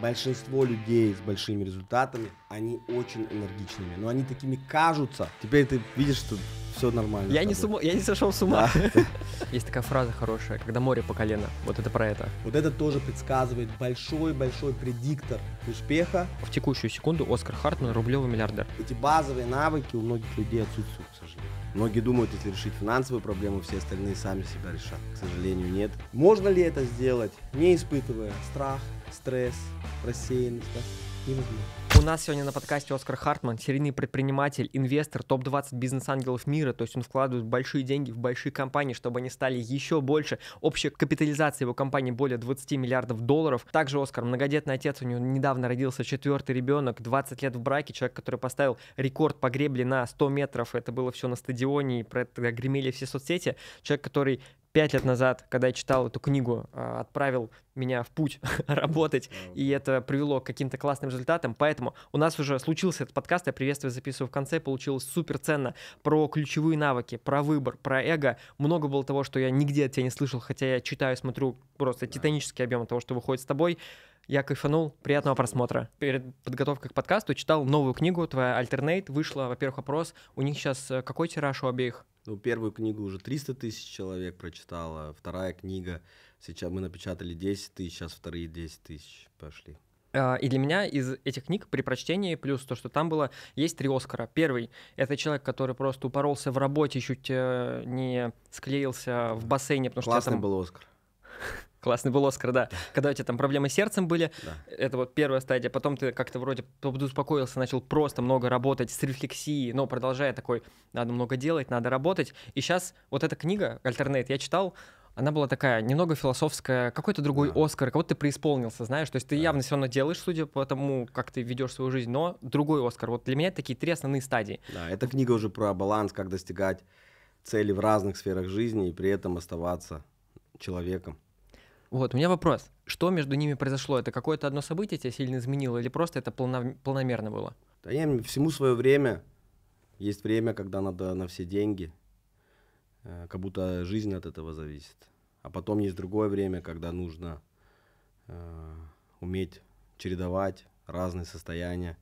большинство людей с большими результатами, они очень энергичными, но они такими кажутся. Теперь ты видишь, что все нормально. Я не, с ума- я не сошел с ума. Да. Есть такая фраза хорошая, когда море по колено. Вот это про это. Вот это тоже предсказывает большой-большой предиктор успеха. В текущую секунду Оскар Хартман рублевый миллиардер. Эти базовые навыки у многих людей отсутствуют, к сожалению. Многие думают, если решить финансовую проблему, все остальные сами себя решат. К сожалению, нет. Можно ли это сделать, не испытывая страх, стресс, рассеянность? Да? Невозможно. У нас сегодня на подкасте Оскар Хартман, серийный предприниматель, инвестор, топ-20 бизнес-ангелов мира, то есть он вкладывает большие деньги в большие компании, чтобы они стали еще больше. Общая капитализация его компании более 20 миллиардов долларов. Также Оскар многодетный отец, у него недавно родился четвертый ребенок, 20 лет в браке, человек, который поставил рекорд по гребле на 100 метров, это было все на стадионе, и про это гремели все соцсети. Человек, который пять лет назад, когда я читал эту книгу, а, отправил меня в путь работать, и это привело к каким-то классным результатам. Поэтому у нас уже случился этот подкаст, я приветствую, записываю в конце, получилось супер ценно про ключевые навыки, про выбор, про эго. Много было того, что я нигде от тебя не слышал, хотя я читаю, смотрю просто титанический объем того, что выходит с тобой. Я кайфанул, приятного просмотра. Перед подготовкой к подкасту читал новую книгу, твоя Alternate, вышла, во-первых, вопрос, у них сейчас э, какой тираж у обеих? Ну, первую книгу уже 300 тысяч человек прочитало, вторая книга, сейчас мы напечатали 10 тысяч, сейчас вторые 10 тысяч пошли. А, И для меня из этих книг при прочтении, плюс то, что там было, есть три Оскара. Первый — это человек, который просто упоролся в работе, чуть э, не склеился в бассейне, потому что Классный там... был Оскар. Классный был Оскар, да. Когда у тебя там проблемы с сердцем были, Да. это вот первая стадия. Потом ты как-то вроде успокоился, начал просто много работать с рефлексией, но продолжая такой, надо много делать, надо работать. И сейчас вот эта книга «Альтернейт» я читал, она была такая немного философская, какой-то другой Да. Оскар, кого-то ты преисполнился, знаешь, то есть ты Да. явно все равно делаешь, судя по тому, как ты ведешь свою жизнь, но другой Оскар. Вот для меня это такие три основные стадии. Да, эта книга уже про баланс, как достигать цели в разных сферах жизни и при этом оставаться человеком. Вот, у меня вопрос. Что между ними произошло? Это какое-то одно событие тебя сильно изменило или просто это полно- полномерно было? Да не, всему свое время. Есть время, когда надо на все деньги. Э, Как будто жизнь от этого зависит. А потом есть другое время, когда нужно э, уметь чередовать разные состояния.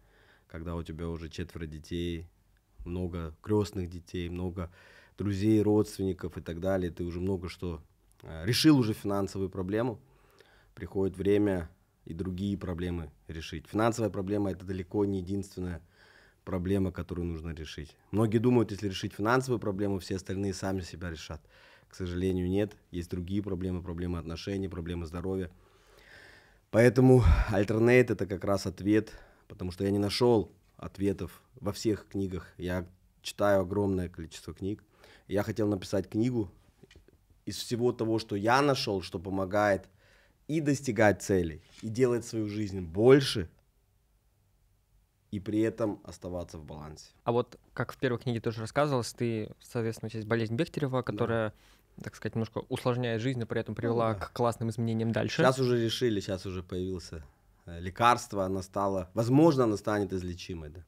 Когда у тебя уже четверо детей, много крестных детей, много друзей, родственников и так далее. Ты уже много что решил уже финансовую проблему. Приходит время и другие проблемы решить. Финансовая проблема это далеко не единственная проблема, которую нужно решить. Многие думают, если решить финансовую проблему, все остальные сами себя решат. К сожалению, нет. Есть другие проблемы, проблемы отношений, проблемы здоровья. Поэтому Alternate это как раз ответ, потому что я не нашел ответов во всех книгах. Я читаю огромное количество книг. Я хотел написать книгу из всего того, что я нашел, что помогает и достигать целей, и делать свою жизнь больше, и при этом оставаться в балансе. А вот, как в первой книге тоже рассказывалось, ты, соответственно, у тебя есть болезнь Бехтерева, которая, так сказать, немножко усложняет жизнь, но при этом привела да. к классным изменениям дальше. Сейчас уже решили, сейчас уже появился э, лекарство, она стала, возможно, она станет излечимой, да.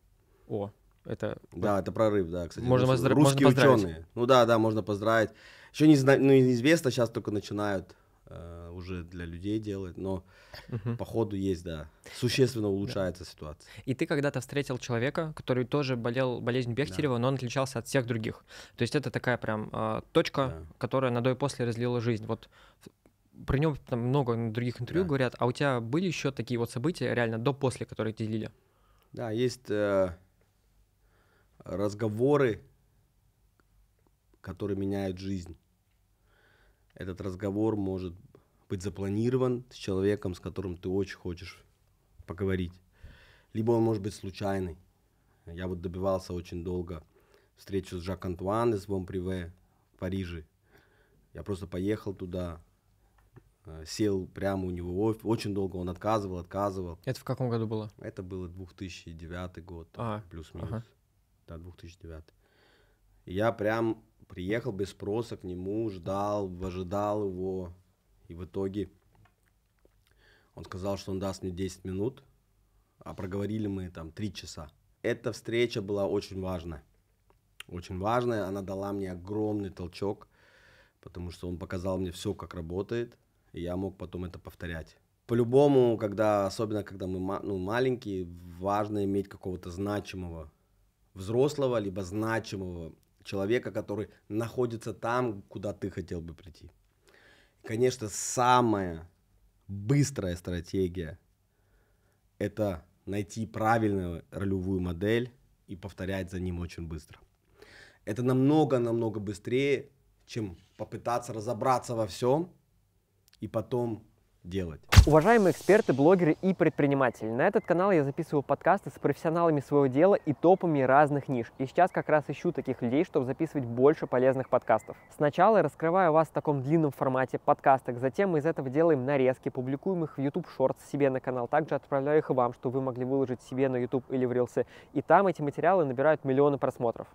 О, это... Да, это прорыв, да, кстати. Можно поздра- русские можно ученые. Ну да, да, можно поздравить. Еще не зна- ну, неизвестно, сейчас только начинают э, уже для людей делать, но Мгм. по ходу есть, да, существенно улучшается ситуация. И ты когда-то встретил человека, который тоже болел болезнью Бехтерева, но он отличался от всех других. То есть это такая прям а, точка, Да. которая на до и после разлила жизнь. Вот про него там много других интервью Да. говорят, а у тебя были еще такие вот события реально до-после, которые делили? Да, есть э, разговоры, которые меняют жизнь. Этот разговор может быть запланирован с человеком, с которым ты очень хочешь поговорить. Либо он может быть случайный. Я вот добивался очень долго встречу с Жак Антуан из Вон Приве в Париже. Я просто поехал туда, э, сел прямо у него в офис. Очень долго он отказывал, отказывал. Это в каком году было? Это было 2009 год, А, плюс-минус. ага. Да, 2009. И я прям приехал без спроса к нему, ждал, ожидал его. И в итоге он сказал, что он даст мне 10 минут, а проговорили мы там 3 часа. Эта встреча была очень важная. Очень важная. Она дала мне огромный толчок, потому что он показал мне все, как работает, и я мог потом это повторять. по-любому, когда, особенно когда мы ну, маленькие, важно иметь какого-то значимого взрослого, либо значимого человека, который находится там, куда ты хотел бы прийти. Конечно, самая быстрая стратегия – это найти правильную ролевую модель и повторять за ним очень быстро. Это намного-намного быстрее, чем попытаться разобраться во всем и потом делать. Уважаемые эксперты, блогеры и предприниматели, на этот канал я записываю подкасты с профессионалами своего дела и топами разных ниш. И сейчас как раз ищу таких людей, чтобы записывать больше полезных подкастов. Сначала я раскрываю вас в таком длинном формате подкастах, затем мы из этого делаем нарезки, публикуем их в YouTube Shorts себе на канал, также отправляю их вам, чтобы вы могли выложить себе на YouTube или в Reels. И там эти материалы набирают миллионы просмотров.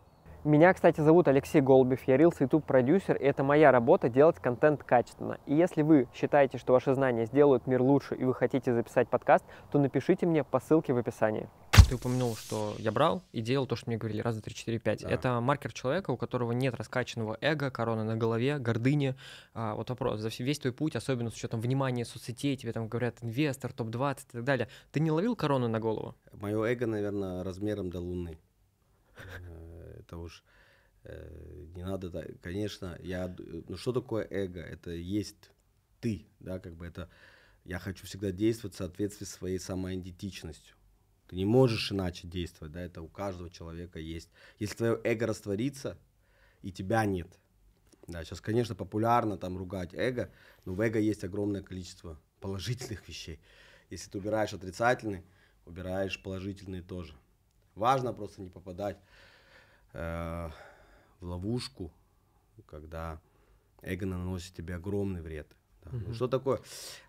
Меня, кстати, зовут Алексей Голубев, я Reels YouTube продюсер, и это моя работа делать контент качественно. И если вы считаете, что ваши знания сделают мир лучше, и вы хотите записать подкаст, то напишите мне по ссылке в описании. Ты упомянул, что я брал и делал то, что мне говорили, раз, два, три, четыре, пять. Да. Это маркер человека, у которого нет раскачанного эго, короны на голове, гордыни. А, вот вопрос, за весь твой путь, особенно с учетом внимания соцсетей, тебе там говорят инвестор, топ-20 и так далее, ты не ловил корону на голову? Мое эго, наверное, размером до луны это уж э, не надо, да, конечно, я, ну что такое эго? Это есть ты, да, как бы это, я хочу всегда действовать в соответствии с своей самоидентичностью. Ты не можешь иначе действовать, да, это у каждого человека есть. Если твое эго растворится, и тебя нет, да, сейчас, конечно, популярно там ругать эго, но в эго есть огромное количество положительных вещей. Если ты убираешь отрицательные, убираешь положительные тоже. Важно просто не попадать э, в ловушку, когда эго наносит тебе огромный вред. Да. Угу. Ну, что такое?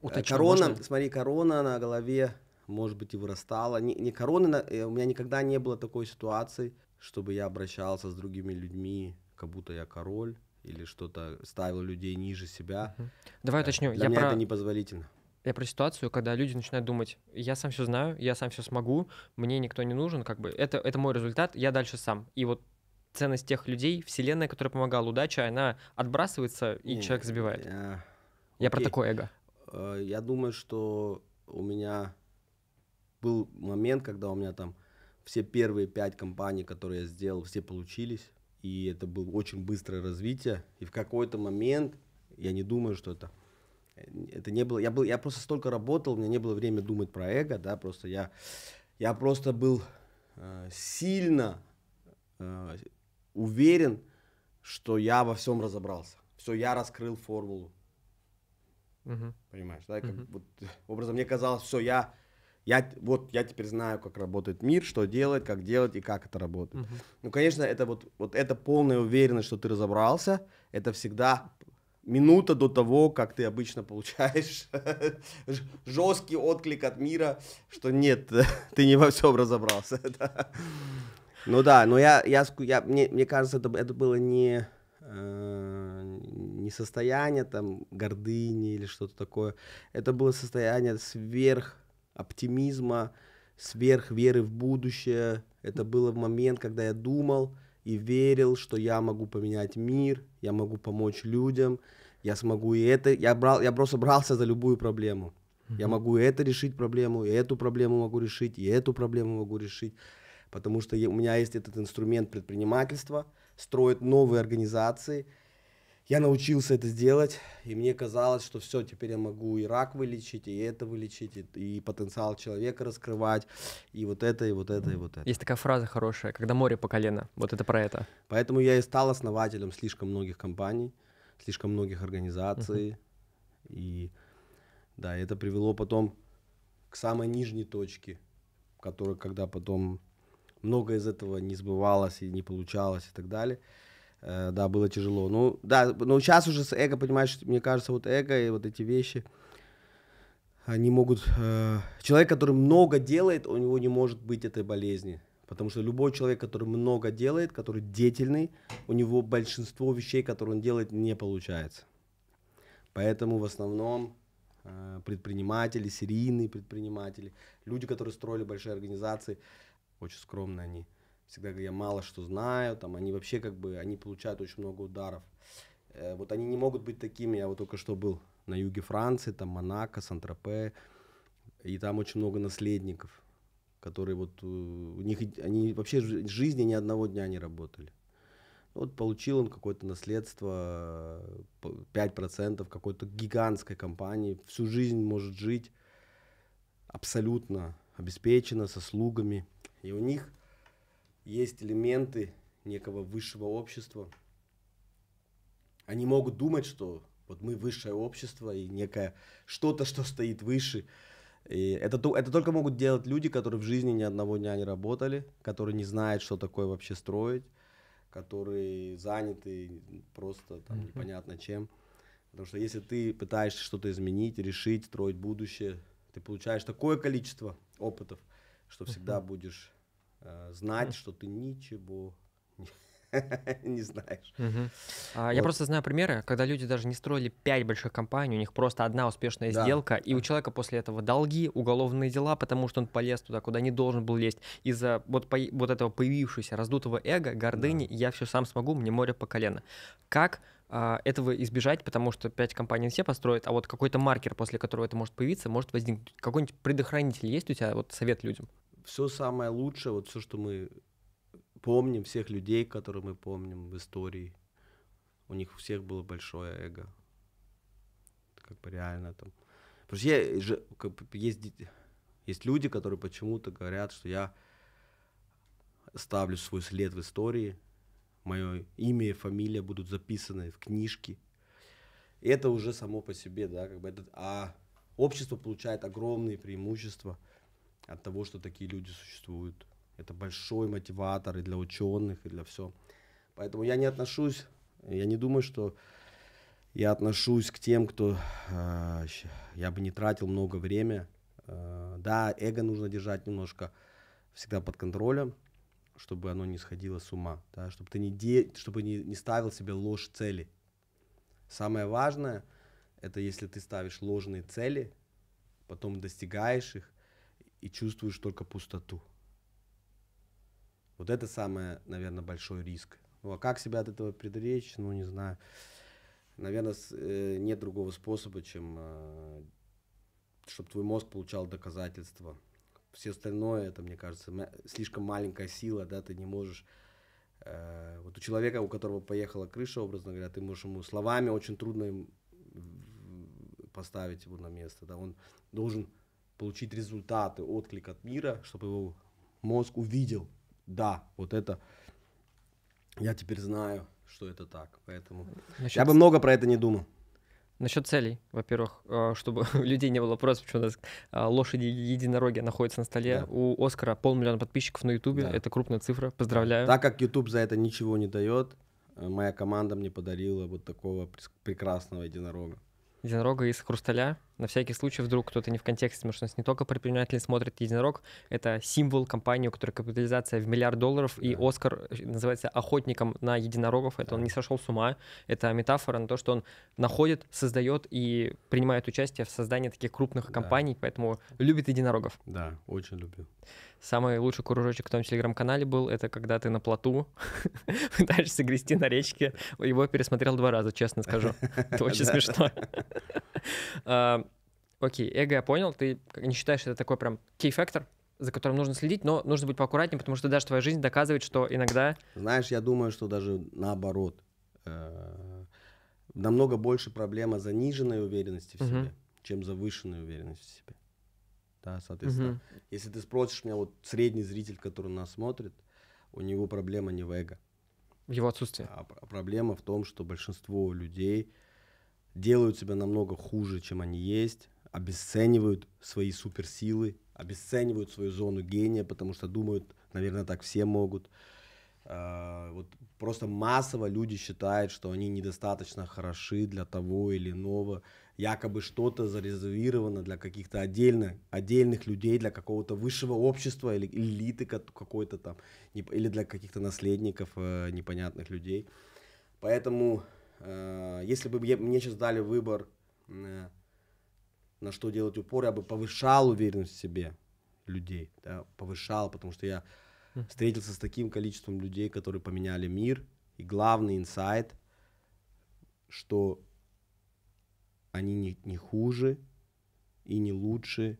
Уточню, корона, можно? смотри, корона на голове, может быть, и вырастала. Не, не корона, на, э, у меня никогда не было такой ситуации, чтобы я обращался с другими людьми, как будто я король, или что-то ставил людей ниже себя. Угу. Давай уточню. Для я меня про... это непозволительно. Я про ситуацию, когда люди начинают думать, я сам все знаю, я сам все смогу, мне никто не нужен, как бы это, это мой результат, я дальше сам. И вот ценность тех людей, вселенная, которая помогала, удача, она отбрасывается, и не, человек забивает. Я, я про такое эго. Э, я думаю, что у меня был момент, когда у меня там все первые пять компаний, которые я сделал, все получились. И это было очень быстрое развитие. И в какой-то момент, я не думаю, что это это не было, я был, я просто столько работал, у меня не было времени думать про эго, да, просто я, я просто был э, сильно э, уверен, что я во всем разобрался. Все, я раскрыл формулу. Угу. Понимаешь, да? Как, угу. вот, образом, мне казалось, все, я, я, вот, я теперь знаю, как работает мир, что делать, как делать и как это работает. Угу. Ну, конечно, это вот, вот это полная уверенность, что ты разобрался, это всегда минута до того, как ты обычно получаешь жесткий отклик от мира, что нет, ты не во всем разобрался. Ну да, но я, я, я мне, мне кажется, это, это было не, э, не состояние там гордыни или что-то такое. Это было состояние сверх оптимизма, сверх веры в будущее. Это был момент, когда я думал и верил, что я могу поменять мир, я могу помочь людям, я смогу и это. Я, брал, я просто брался за любую проблему. Mm-hmm. Я могу и это решить проблему, и эту проблему могу решить, и эту проблему могу решить потому что у меня есть этот инструмент предпринимательства, строить новые организации. Я научился это сделать, и мне казалось, что все, теперь я могу и рак вылечить, и это вылечить, и, и потенциал человека раскрывать, и вот это, и вот это, и вот это. Есть такая фраза хорошая, когда море по колено, вот это про это. Поэтому я и стал основателем слишком многих компаний, слишком многих организаций, uh-huh. и да, это привело потом к самой нижней точке, которая, когда потом много из этого не сбывалось и не получалось и так далее. Э, да, было тяжело. Ну, да, но сейчас уже с эго, понимаешь, мне кажется, вот эго и вот эти вещи, они могут... Э, человек, который много делает, у него не может быть этой болезни. Потому что любой человек, который много делает, который деятельный, у него большинство вещей, которые он делает, не получается. Поэтому в основном э, предприниматели, серийные предприниматели, люди, которые строили большие организации, очень скромные они. Всегда говорят, я мало что знаю, там они вообще как бы, они получают очень много ударов. Э, вот они не могут быть такими, я вот только что был на юге Франции, там Монако, Сан-Тропе, и там очень много наследников, которые вот э, у них они вообще в жизни ни одного дня не работали. Вот получил он какое-то наследство, 5% какой-то гигантской компании, всю жизнь может жить абсолютно обеспечено, со слугами. И у них есть элементы некого высшего общества. Они могут думать, что вот мы высшее общество и некое что-то, что стоит выше. И это, это только могут делать люди, которые в жизни ни одного дня не работали, которые не знают, что такое вообще строить, которые заняты просто там mm-hmm. непонятно чем. Потому что если ты пытаешься что-то изменить, решить, строить будущее, ты получаешь такое количество опытов, что всегда uh-huh. будешь э, знать, uh-huh. что ты ничего не знаешь. А, вот. Я просто знаю примеры, когда люди даже не строили пять больших компаний, у них просто одна успешная да. сделка, и у человека после этого долги, уголовные дела, потому что он полез туда, куда не должен был лезть. Из-за вот, по, вот этого появившегося раздутого эго, гордыни, да. я все сам смогу, мне море по колено. Как этого избежать, потому что пять компаний все построят, а вот какой-то маркер, после которого это может появиться, может возникнуть. Какой-нибудь предохранитель есть у тебя, вот совет людям? Все самое лучшее, вот все, что мы помним, всех людей, которые мы помним в истории, у них у всех было большое эго. Как бы реально там. Потому что я, есть, есть люди, которые почему-то говорят, что я ставлю свой след в истории, мое имя и фамилия будут записаны в книжке. Это уже само по себе, да, как бы это, а общество получает огромные преимущества от того, что такие люди существуют. Это большой мотиватор и для ученых, и для все. Поэтому я не отношусь, я не думаю, что я отношусь к тем, кто э, я бы не тратил много времени. Э, да, эго нужно держать немножко всегда под контролем, чтобы оно не сходило с ума, да, чтобы ты не, де, чтобы не, не ставил себе ложь цели. Самое важное, это если ты ставишь ложные цели, потом достигаешь их и чувствуешь только пустоту. Вот это самое, наверное, большой риск. Ну а как себя от этого предречь, ну не знаю. Наверное, э, нет другого способа, чем э, чтобы твой мозг получал доказательства все остальное, это, мне кажется, слишком маленькая сила, да, ты не можешь... Э, вот у человека, у которого поехала крыша, образно говоря, ты можешь ему словами очень трудно им поставить его на место, да, он должен получить результаты, отклик от мира, чтобы его мозг увидел, да, вот это, я теперь знаю, что это так, поэтому Насчет... я бы много про это не думал. Насчет целей, во-первых, э, чтобы у людей не было вопросов, почему у нас э, лошади единороги находятся на столе. Да. У Оскара полмиллиона подписчиков на Ютубе. Да. Это крупная цифра. Поздравляю. Так как Ютуб за это ничего не дает, э, моя команда мне подарила вот такого прекрасного единорога единорога из хрусталя. На всякий случай, вдруг кто-то не в контексте, потому что у нас не только предприниматели смотрят единорог, это символ компании, у которой капитализация в миллиард долларов, да. и Оскар называется охотником на единорогов. Это да. он не сошел с ума. Это метафора на то, что он находит, создает и принимает участие в создании таких крупных да. компаний, поэтому любит единорогов. Да, очень люблю. Самый лучший кружочек в том телеграм-канале был, это когда ты на плоту пытаешься грести на речке. Его пересмотрел два раза, честно скажу. Это очень смешно. Окей, эго я понял. Ты не считаешь это такой прям кей-фактор, за которым нужно следить, но нужно быть поаккуратнее, потому что даже твоя жизнь доказывает, что иногда... Знаешь, я думаю, что даже наоборот. Э, намного больше проблема заниженной уверенности в себе, чем завышенной уверенности в себе. Да, соответственно, если ты спросишь меня, вот средний зритель, который нас смотрит, у него проблема не в эго. В его отсутствии. А проблема в том, что большинство людей делают себя намного хуже, чем они есть, обесценивают свои суперсилы, обесценивают свою зону гения, потому что думают, наверное, так все могут. А, вот просто массово люди считают, что они недостаточно хороши для того или иного якобы что-то зарезервировано для каких-то отдельно, отдельных людей, для какого-то высшего общества или элиты какой-то там, или для каких-то наследников э, непонятных людей. Поэтому, э, если бы мне сейчас дали выбор, э, на что делать упор, я бы повышал уверенность в себе людей, да, повышал, потому что я встретился с таким количеством людей, которые поменяли мир, и главный инсайт, что они не, не хуже и не лучше,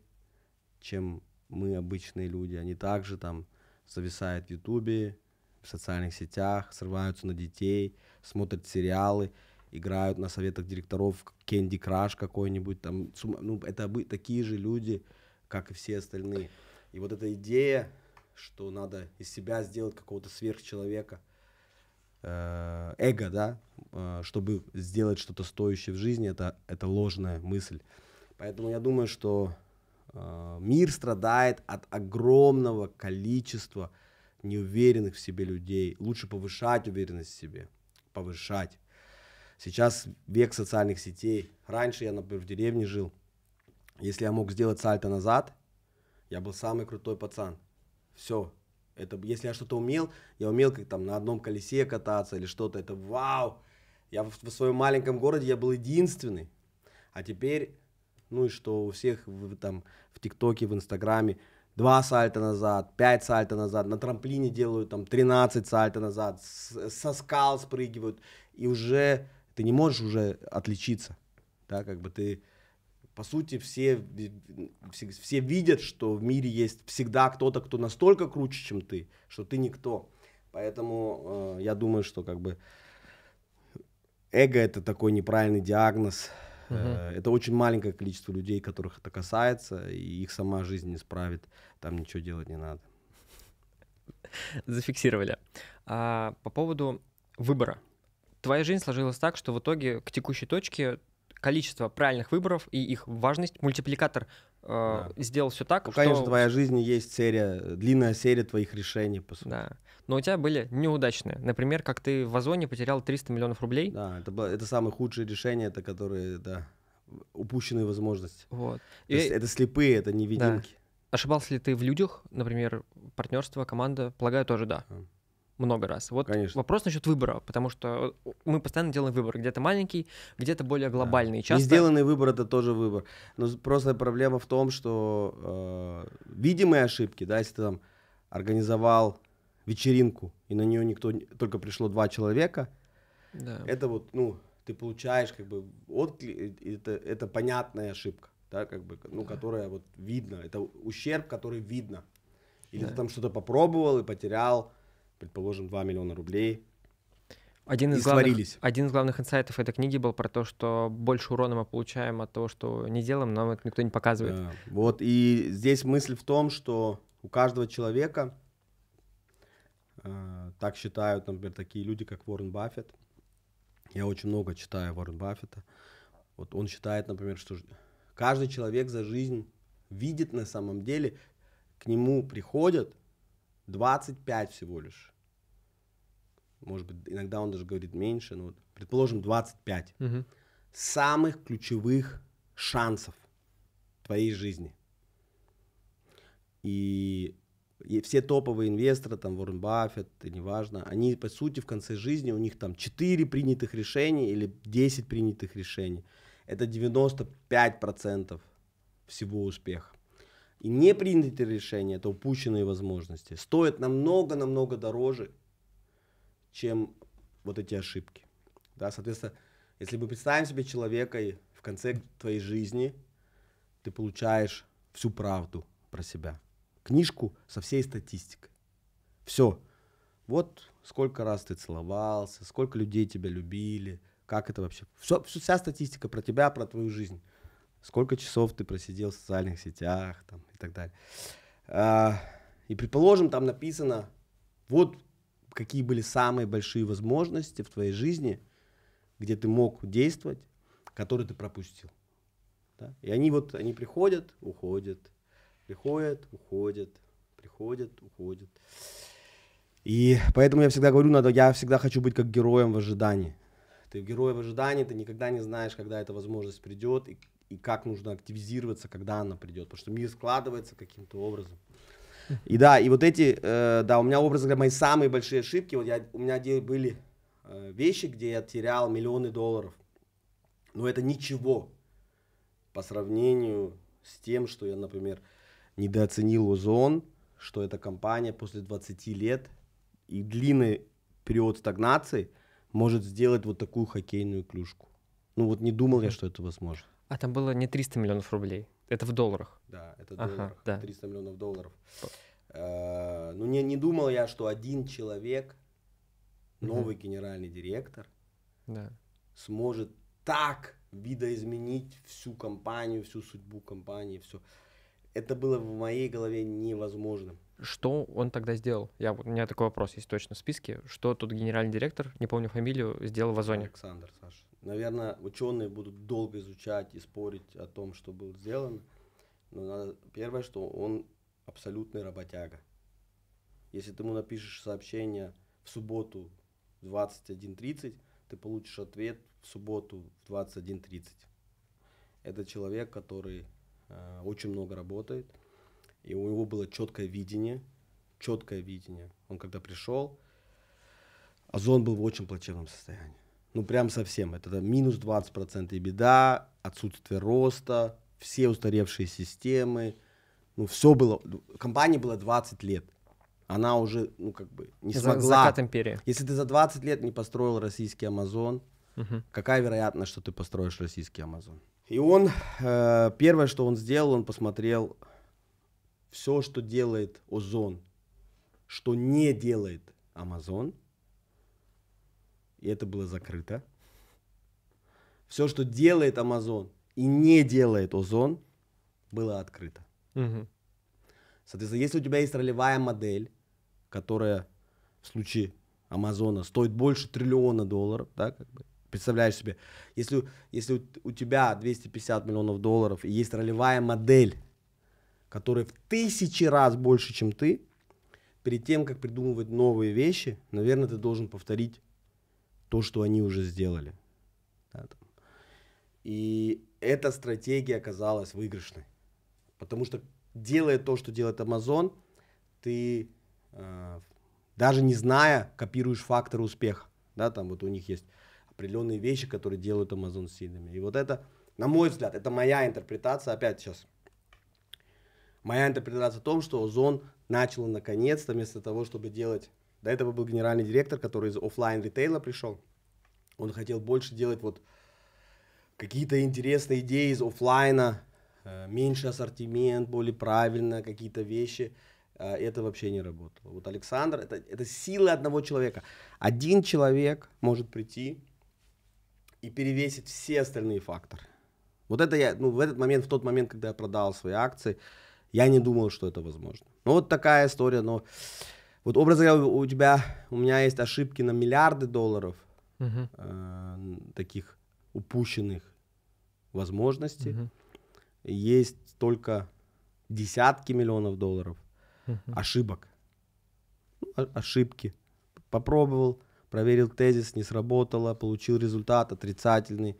чем мы, обычные люди. Они также там зависают в Ютубе, в социальных сетях, срываются на детей, смотрят сериалы, играют на советах директоров Candy Crush какой-нибудь. Там, ну, это такие же люди, как и все остальные. И вот эта идея, что надо из себя сделать какого-то сверхчеловека, э, эго, да, э, чтобы сделать что-то стоящее в жизни, это, это ложная мысль. Поэтому я думаю, что э, мир страдает от огромного количества неуверенных в себе людей. Лучше повышать уверенность в себе, повышать. Сейчас век социальных сетей. Раньше я, например, в деревне жил. Если я мог сделать сальто назад, я был самый крутой пацан. Все. Это, если я что-то умел, я умел как там на одном колесе кататься или что-то. Это вау. Я в, в своем маленьком городе я был единственный. А теперь, ну и что, у всех в, там в ТикТоке, в Инстаграме два сальта назад, пять сальта назад, на трамплине делают там 13 сальта назад, со скал спрыгивают, и уже ты не можешь уже отличиться, да, как бы ты по сути, все, все, все видят, что в мире есть всегда кто-то, кто настолько круче, чем ты, что ты никто. Поэтому э, я думаю, что как бы эго это такой неправильный диагноз. Uh-huh. Это очень маленькое количество людей, которых это касается, и их сама жизнь не справит. Там ничего делать не надо. Зафиксировали. А, по поводу выбора. Твоя жизнь сложилась так, что в итоге к текущей точке количество правильных выборов и их важность, мультипликатор э, да. сделал все так, ну, что... конечно, в твоей жизни есть серия, длинная серия твоих решений, по сути. Да. Но у тебя были неудачные. Например, как ты в Озоне потерял 300 миллионов рублей. Да, это, это самые худшие решения, это которые, да, упущенные возможности. Вот. И... это слепые, это невидимки. Да. Ошибался ли ты в людях, например, партнерство, команда? Полагаю, тоже да. Много раз. Вот Конечно. вопрос насчет выбора, потому что мы постоянно делаем выбор. Где-то маленький, где-то более глобальный. Да. Часто... Не сделанный выбор это тоже выбор. Но просто проблема в том, что э, видимые ошибки, да, если ты там организовал вечеринку, и на нее никто, только пришло два человека, да. это вот, ну, ты получаешь как бы отклик, это, это понятная ошибка, да, как бы, ну, да. которая вот видно, это ущерб, который видно. Или да. ты там что-то попробовал и потерял, предположим, 2 миллиона рублей, один из, главных, один из главных инсайтов этой книги был про то, что больше урона мы получаем от того, что не делаем, но это никто не показывает. Да. Вот, и здесь мысль в том, что у каждого человека, э, так считают, например, такие люди, как Уоррен Баффет. Я очень много читаю Уоррен Баффета. Вот он считает, например, что каждый человек за жизнь видит на самом деле, к нему приходят 25 всего лишь может быть, иногда он даже говорит меньше, но вот, предположим, 25 угу. самых ключевых шансов твоей жизни. И, и все топовые инвесторы, там, Уоррен Баффет, неважно, они, по сути, в конце жизни, у них там 4 принятых решений или 10 принятых решений. Это 95% всего успеха. И не принятые решения, это упущенные возможности, стоят намного-намного дороже, чем вот эти ошибки. Да, соответственно, если мы представим себе человека и в конце твоей жизни ты получаешь всю правду про себя. Книжку со всей статистикой. Все. Вот сколько раз ты целовался, сколько людей тебя любили, как это вообще. Все, вся статистика про тебя, про твою жизнь. Сколько часов ты просидел в социальных сетях там, и так далее. А, и предположим, там написано, вот какие были самые большие возможности в твоей жизни, где ты мог действовать, которые ты пропустил. Да? И они вот, они приходят, уходят, приходят, уходят, приходят, уходят. И поэтому я всегда говорю, надо, я всегда хочу быть как героем в ожидании. Ты герой в ожидании, ты никогда не знаешь, когда эта возможность придет и, и как нужно активизироваться, когда она придет. Потому что мир складывается каким-то образом. И да, и вот эти, э, да, у меня, образно говоря, мои самые большие ошибки, вот я, у меня были э, вещи, где я терял миллионы долларов. Но это ничего по сравнению с тем, что я, например, недооценил Озон, что эта компания после 20 лет и длинный период стагнации может сделать вот такую хоккейную клюшку. Ну вот не думал я, что это возможно. А там было не 300 миллионов рублей. Это в долларах? Да, это Ага, долларах. да. 300 миллионов долларов. Э, Ну, не, не думал я, что один человек, новый генеральный директор, Да. сможет так видоизменить всю компанию, всю судьбу компании, все. Это было в моей голове невозможным. Что он тогда сделал? Я, у меня такой вопрос есть точно в списке. Что тут генеральный директор, не помню фамилию, сделал в Озоне? Александр, Саша. Наверное, ученые будут долго изучать и спорить о том, что было сделано. Но надо- первое, что он абсолютный работяга. Если ты ему напишешь сообщение в субботу в 21.30, ты получишь ответ в субботу в 21.30. Это человек, который э, очень много работает, и у него было четкое видение, четкое видение. Он когда пришел, Озон был в очень плачевном состоянии. Ну, прям совсем. Это там минус 20% и беда, отсутствие роста, все устаревшие системы. Ну, все было. Компании было 20 лет. Она уже, ну, как бы, не За- смогла. Закат империи. Если ты за 20 лет не построил российский Амазон, Мгм. какая вероятность, что ты построишь российский Амазон? И он, э, первое, что он сделал, он посмотрел все, что делает Озон, что не делает Амазон, и это было закрыто. Все, что делает Амазон и не делает Озон, было открыто. Мгм. Соответственно, если у тебя есть ролевая модель, которая в случае Амазона стоит больше триллиона долларов, да, как бы, представляешь себе, если, если у, у тебя 250 миллионов долларов и есть ролевая модель, которая в тысячи раз больше, чем ты, перед тем, как придумывать новые вещи, наверное, ты должен повторить то, что они уже сделали. И эта стратегия оказалась выигрышной. Потому что делая то, что делает Amazon, ты э, даже не зная, копируешь факторы успеха. Да, там вот у них есть определенные вещи, которые делают Amazon сильными. И вот это, на мой взгляд, это моя интерпретация, опять сейчас, моя интерпретация в том, что Озон начал наконец-то, вместо того, чтобы делать... До этого был генеральный директор, который из офлайн ритейла пришел. Он хотел больше делать вот какие-то интересные идеи из офлайна, э, меньше ассортимент, более правильно, какие-то вещи. Э, это вообще не работало. Вот Александр, это, это сила одного человека. Один человек может прийти и перевесить все остальные факторы. Вот это я, ну, в этот момент, в тот момент, когда я продал свои акции, я не думал, что это возможно. Ну, вот такая история, но вот образно говоря, у тебя, у меня есть ошибки на миллиарды долларов, Мгм. э, таких упущенных возможностей. Мгм. Есть только десятки миллионов долларов Мгм. ошибок. Ну, о- ошибки. Попробовал, проверил тезис, не сработало, получил результат отрицательный.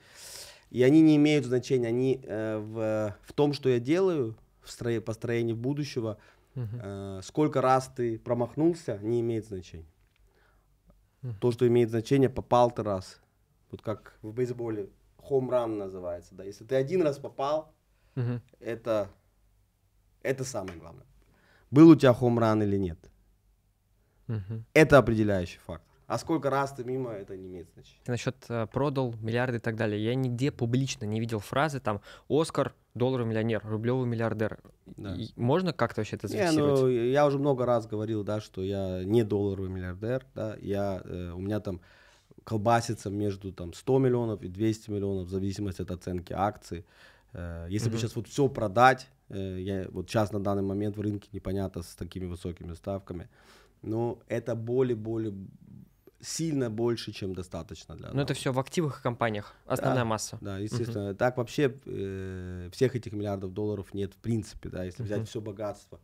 И они не имеют значения. Они э, в, в том, что я делаю, в стро- построении будущего, Э, сколько раз ты промахнулся, не имеет значения. Мгм. То, что имеет значение, попал ты раз. Вот как в бейсболе хомран называется. Да? Если ты один раз попал, Мгм. это, это самое главное. Был у тебя хомран или нет. Мгм. Это определяющий фактор. А сколько раз ты мимо, это не имеет значения. Ты насчет э, продал миллиарды и так далее. Я нигде публично не видел фразы там «Оскар, долларовый миллионер, рублевый миллиардер». Да. И можно как-то вообще это Не, зафиксировать? ну, я уже много раз говорил, да, что я не долларовый миллиардер, да, я, э, у меня там колбасится между там 100 миллионов и 200 миллионов в зависимости от оценки акций. Э, если бы Мгм. сейчас вот все продать, э, я, вот сейчас на данный момент в рынке непонятно с такими высокими ставками, но это более-более сильно больше, чем достаточно для Ну, это все в активах и компаниях. Основная Да. масса. Да, естественно. Так вообще э, всех этих миллиардов долларов нет в принципе, да. Если взять Мгм. все богатство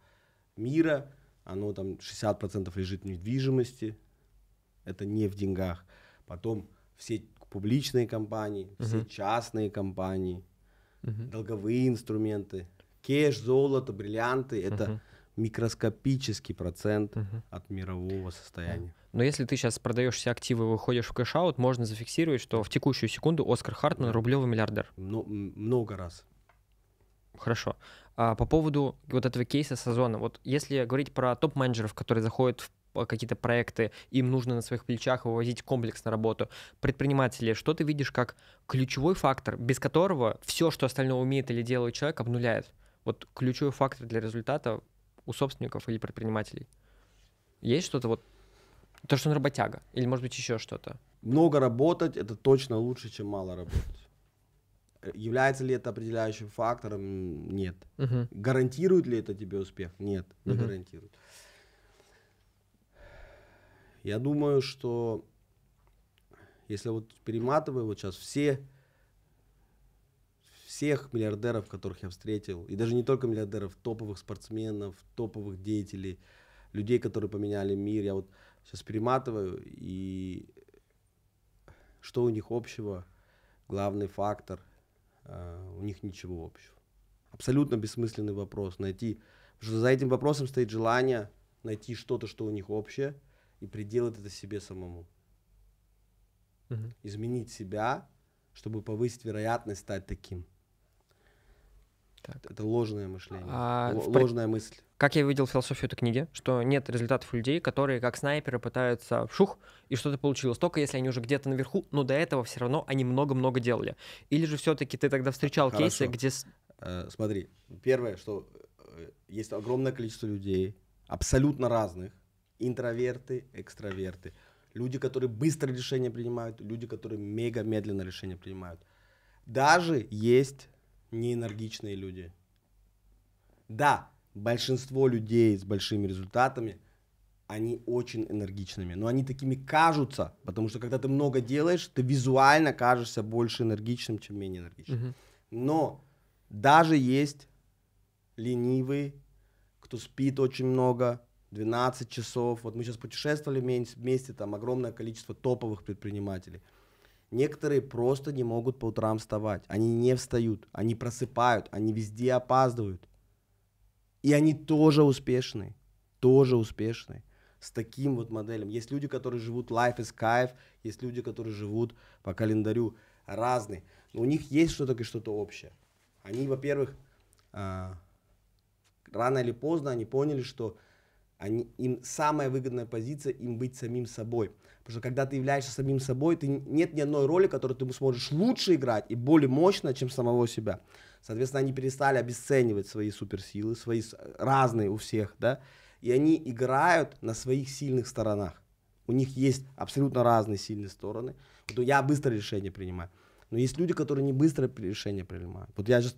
мира, оно там 60% лежит в недвижимости, это не в деньгах. Потом все публичные компании, все Мгм. частные компании, Мгм. долговые инструменты, кеш, золото, бриллианты, это Мгм. микроскопический процент Мгм. от мирового состояния. Но если ты сейчас продаешь все активы и выходишь в cash-out, можно зафиксировать, что в текущую секунду Оскар Хартман рублевый миллиардер. Мно- много раз. Хорошо. А по поводу вот этого кейса с Озоном. Вот если говорить про топ-менеджеров, которые заходят в какие-то проекты, им нужно на своих плечах вывозить комплекс на работу. Предприниматели, что ты видишь как ключевой фактор, без которого все, что остальное умеет или делает человек, обнуляет? Вот ключевой фактор для результата у собственников или предпринимателей. Есть что-то вот то, что он работяга? Или, может быть, еще что-то? Много работать – это точно лучше, чем мало работать. Является ли это определяющим фактором? Нет. Мгм. Гарантирует ли это тебе успех? Нет, не Мгм. гарантирует. Я думаю, что если вот перематываю вот сейчас все всех миллиардеров, которых я встретил, и даже не только миллиардеров, топовых спортсменов, топовых деятелей, людей, которые поменяли мир, я вот сейчас перематываю, и что у них общего? Главный фактор, а, у них ничего общего. Абсолютно бессмысленный вопрос найти, потому что за этим вопросом стоит желание найти что-то, что у них общее, и приделать это себе самому. Мгм. Изменить себя, чтобы повысить вероятность стать таким. Так. Это ложное мышление, А ло- в ложная мысль. Как я видел философию этой книги, что нет результатов людей, которые как снайперы пытаются шух, и что-то получилось. Только если они уже где-то наверху, но до этого все равно они много-много делали. Или же все-таки ты тогда встречал кейсы, Хорошо. где... с- Э, смотри, первое, что э, есть огромное количество людей, абсолютно разных, интроверты, экстраверты, люди, которые быстро решения принимают, люди, которые мега медленно решения принимают. Даже есть неэнергичные люди. Да, большинство людей с большими результатами, они очень энергичными, но они такими кажутся, потому что когда ты много делаешь, ты визуально кажешься больше энергичным, чем менее энергичным. Мгм. Но даже есть ленивые, кто спит очень много, 12 часов. Вот мы сейчас путешествовали вместе, там огромное количество топовых предпринимателей. Некоторые просто не могут по утрам вставать. Они не встают, они просыпают, они везде опаздывают. И они тоже успешные, тоже успешные. С таким вот моделем. Есть люди, которые живут life is кайф, есть люди, которые живут по календарю разные. Но у них есть что-то что-то общее. Они, во-первых, а, рано или поздно они поняли, что они, им самая выгодная позиция им быть самим собой. Потому что когда ты являешься самим собой, ты, нет ни одной роли, которую ты сможешь лучше играть и более мощно, чем самого себя. Соответственно, они перестали обесценивать свои суперсилы, свои с- разные у всех, да, и они играют на своих сильных сторонах. У них есть абсолютно разные сильные стороны. Вот я быстро решения принимаю. Но есть люди, которые не быстро решения принимают. Вот я сейчас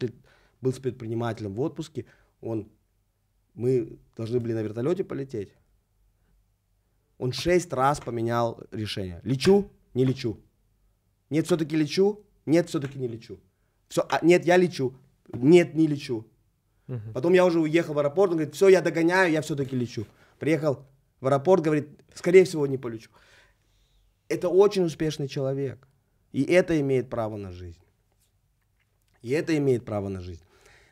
был с предпринимателем в отпуске, он, мы должны были на вертолете полететь. Он шесть раз поменял решение. Лечу, не лечу. Нет, все-таки лечу, нет, все-таки не лечу. Все, а, нет, я лечу, нет, не лечу. Мгм. Потом я уже уехал в аэропорт, он говорит, все, я догоняю, я все-таки лечу. Приехал в аэропорт, говорит, скорее всего, не полечу. Это очень успешный человек. И это имеет право на жизнь. И это имеет право на жизнь.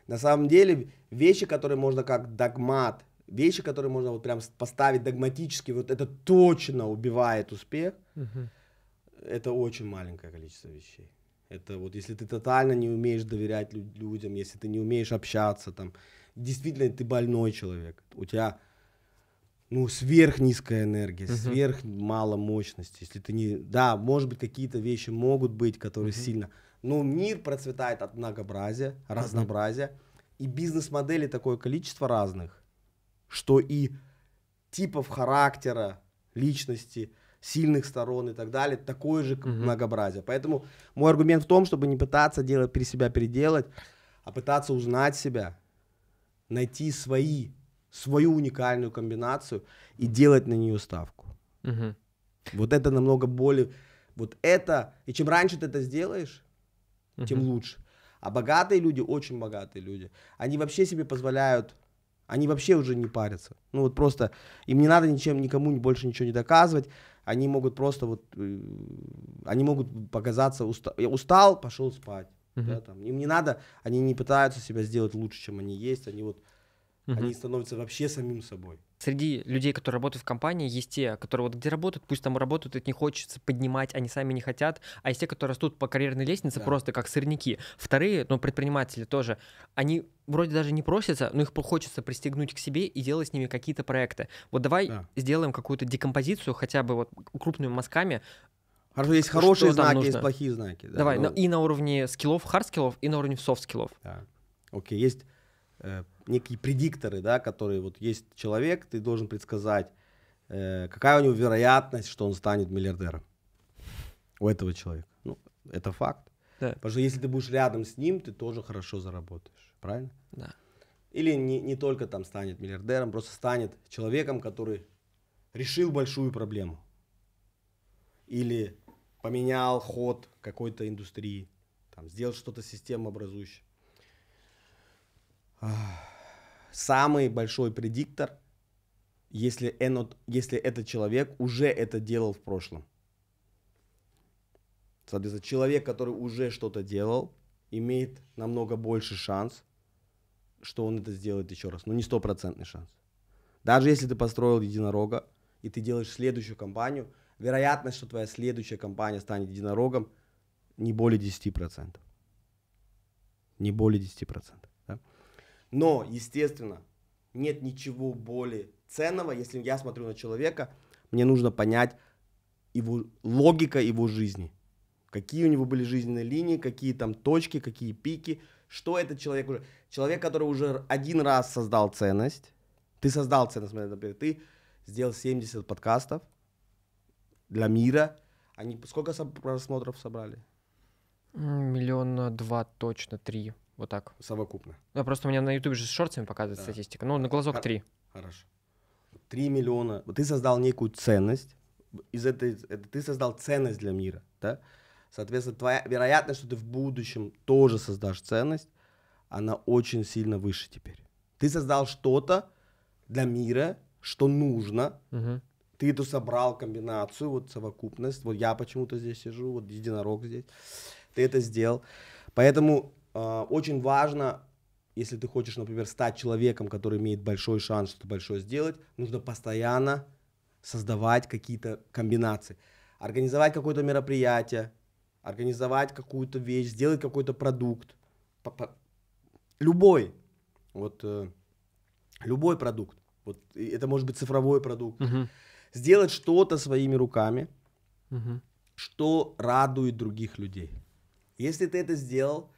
На самом деле, вещи, которые можно как догмат, вещи, которые можно вот прям поставить догматически, вот это точно убивает успех, Мгм. это очень маленькое количество вещей. Это вот если ты тотально не умеешь доверять лю- людям, если ты не умеешь общаться, там, действительно ты больной человек, у тебя ну, сверхнизкая энергия, Мгм. сверх мало мощности. Если ты не... Да, может быть, какие-то вещи могут быть, которые Мгм. сильно... Но мир процветает от многообразия, разнообразия. И бизнес-моделей такое количество разных, что и типов характера, личности, сильных сторон и так далее, такое же Мгм. многообразие. Поэтому мой аргумент в том, чтобы не пытаться делать при себя переделать, а пытаться узнать себя, найти свои, свою уникальную комбинацию и делать на нее ставку. Мгм. Вот это намного более... Вот это... И чем раньше ты это сделаешь, тем Мгм. лучше. А богатые люди, очень богатые люди, они вообще себе позволяют, они вообще уже не парятся. Ну вот просто им не надо ничем, никому больше ничего не доказывать. Они могут просто вот, э, они могут показаться, уста- я устал, пошел спать. Мгм. да, там. Им не надо, они не пытаются себя сделать лучше, чем они есть. Они вот Мгм. Они становятся вообще самим собой. Среди людей, которые работают в компании, есть те, которые вот где работают, пусть там работают, их не хочется поднимать, они сами не хотят, а есть те, которые растут по карьерной лестнице Да. просто как сорняки. Вторые, ну, предприниматели тоже, они вроде даже не просятся, но их хочется пристегнуть к себе и делать с ними какие-то проекты. Вот давай Да. сделаем какую-то декомпозицию, хотя бы вот крупными мазками. Хорошо, есть хорошие знаки, нужно? есть плохие знаки. да, давай, но- на- и на уровне скиллов, хард-скиллов, и на уровне софт-скиллов. Да. Окей, есть э, некие предикторы, да, которые вот есть человек, ты должен предсказать, э, какая у него вероятность, что он станет миллиардером. У этого человека. Ну, это факт. Да. Потому что если ты будешь рядом с ним, ты тоже хорошо заработаешь. Правильно? Да. Или не, не только там станет миллиардером, просто станет человеком, который решил большую проблему. Или поменял ход какой-то индустрии, там, сделал что-то системообразующее. Самый большой предиктор, если, эно- если этот человек уже это делал в прошлом. Соответственно, человек, который уже что-то делал, имеет намного больше шанс, что он это сделает еще раз. Но не стопроцентный шанс. Даже если ты построил единорога, и ты делаешь следующую компанию, вероятность, что твоя следующая компания станет единорогом, не более 10%. Не более 10%. Но, естественно, нет ничего более ценного, если я смотрю на человека, мне нужно понять его логика его жизни. Какие у него были жизненные линии, какие там точки, какие пики, что этот человек уже... Человек, который уже один раз создал ценность, ты создал ценность, например, ты сделал 70 подкастов для мира, они сколько просмотров собрали Миллиона два, точно, три. Вот так. совокупно? Ну, просто у меня на ютубе же с шортами показывает Да. статистика. Ну, на глазок три. Хорошо. 3 миллиона. Ты создал некую ценность. Из этой, это ты создал ценность для мира, да? Соответственно, твоя вероятность, что ты в будущем тоже создашь ценность, она очень сильно выше теперь. Ты создал что-то для мира, что нужно. Мгм. Ты эту собрал комбинацию, вот совокупность. Вот я почему-то здесь сижу, вот единорог здесь. Ты это сделал. Поэтому очень важно, если ты хочешь, например, стать человеком, который имеет большой шанс что-то большое сделать, нужно постоянно создавать какие-то комбинации. Организовать какое-то мероприятие, организовать какую-то вещь, сделать какой-то продукт. Любой. Вот э, любой продукт. Вот это может быть цифровой продукт. Мгм. Сделать что-то своими руками, Мгм. что радует других людей. Если ты это сделал,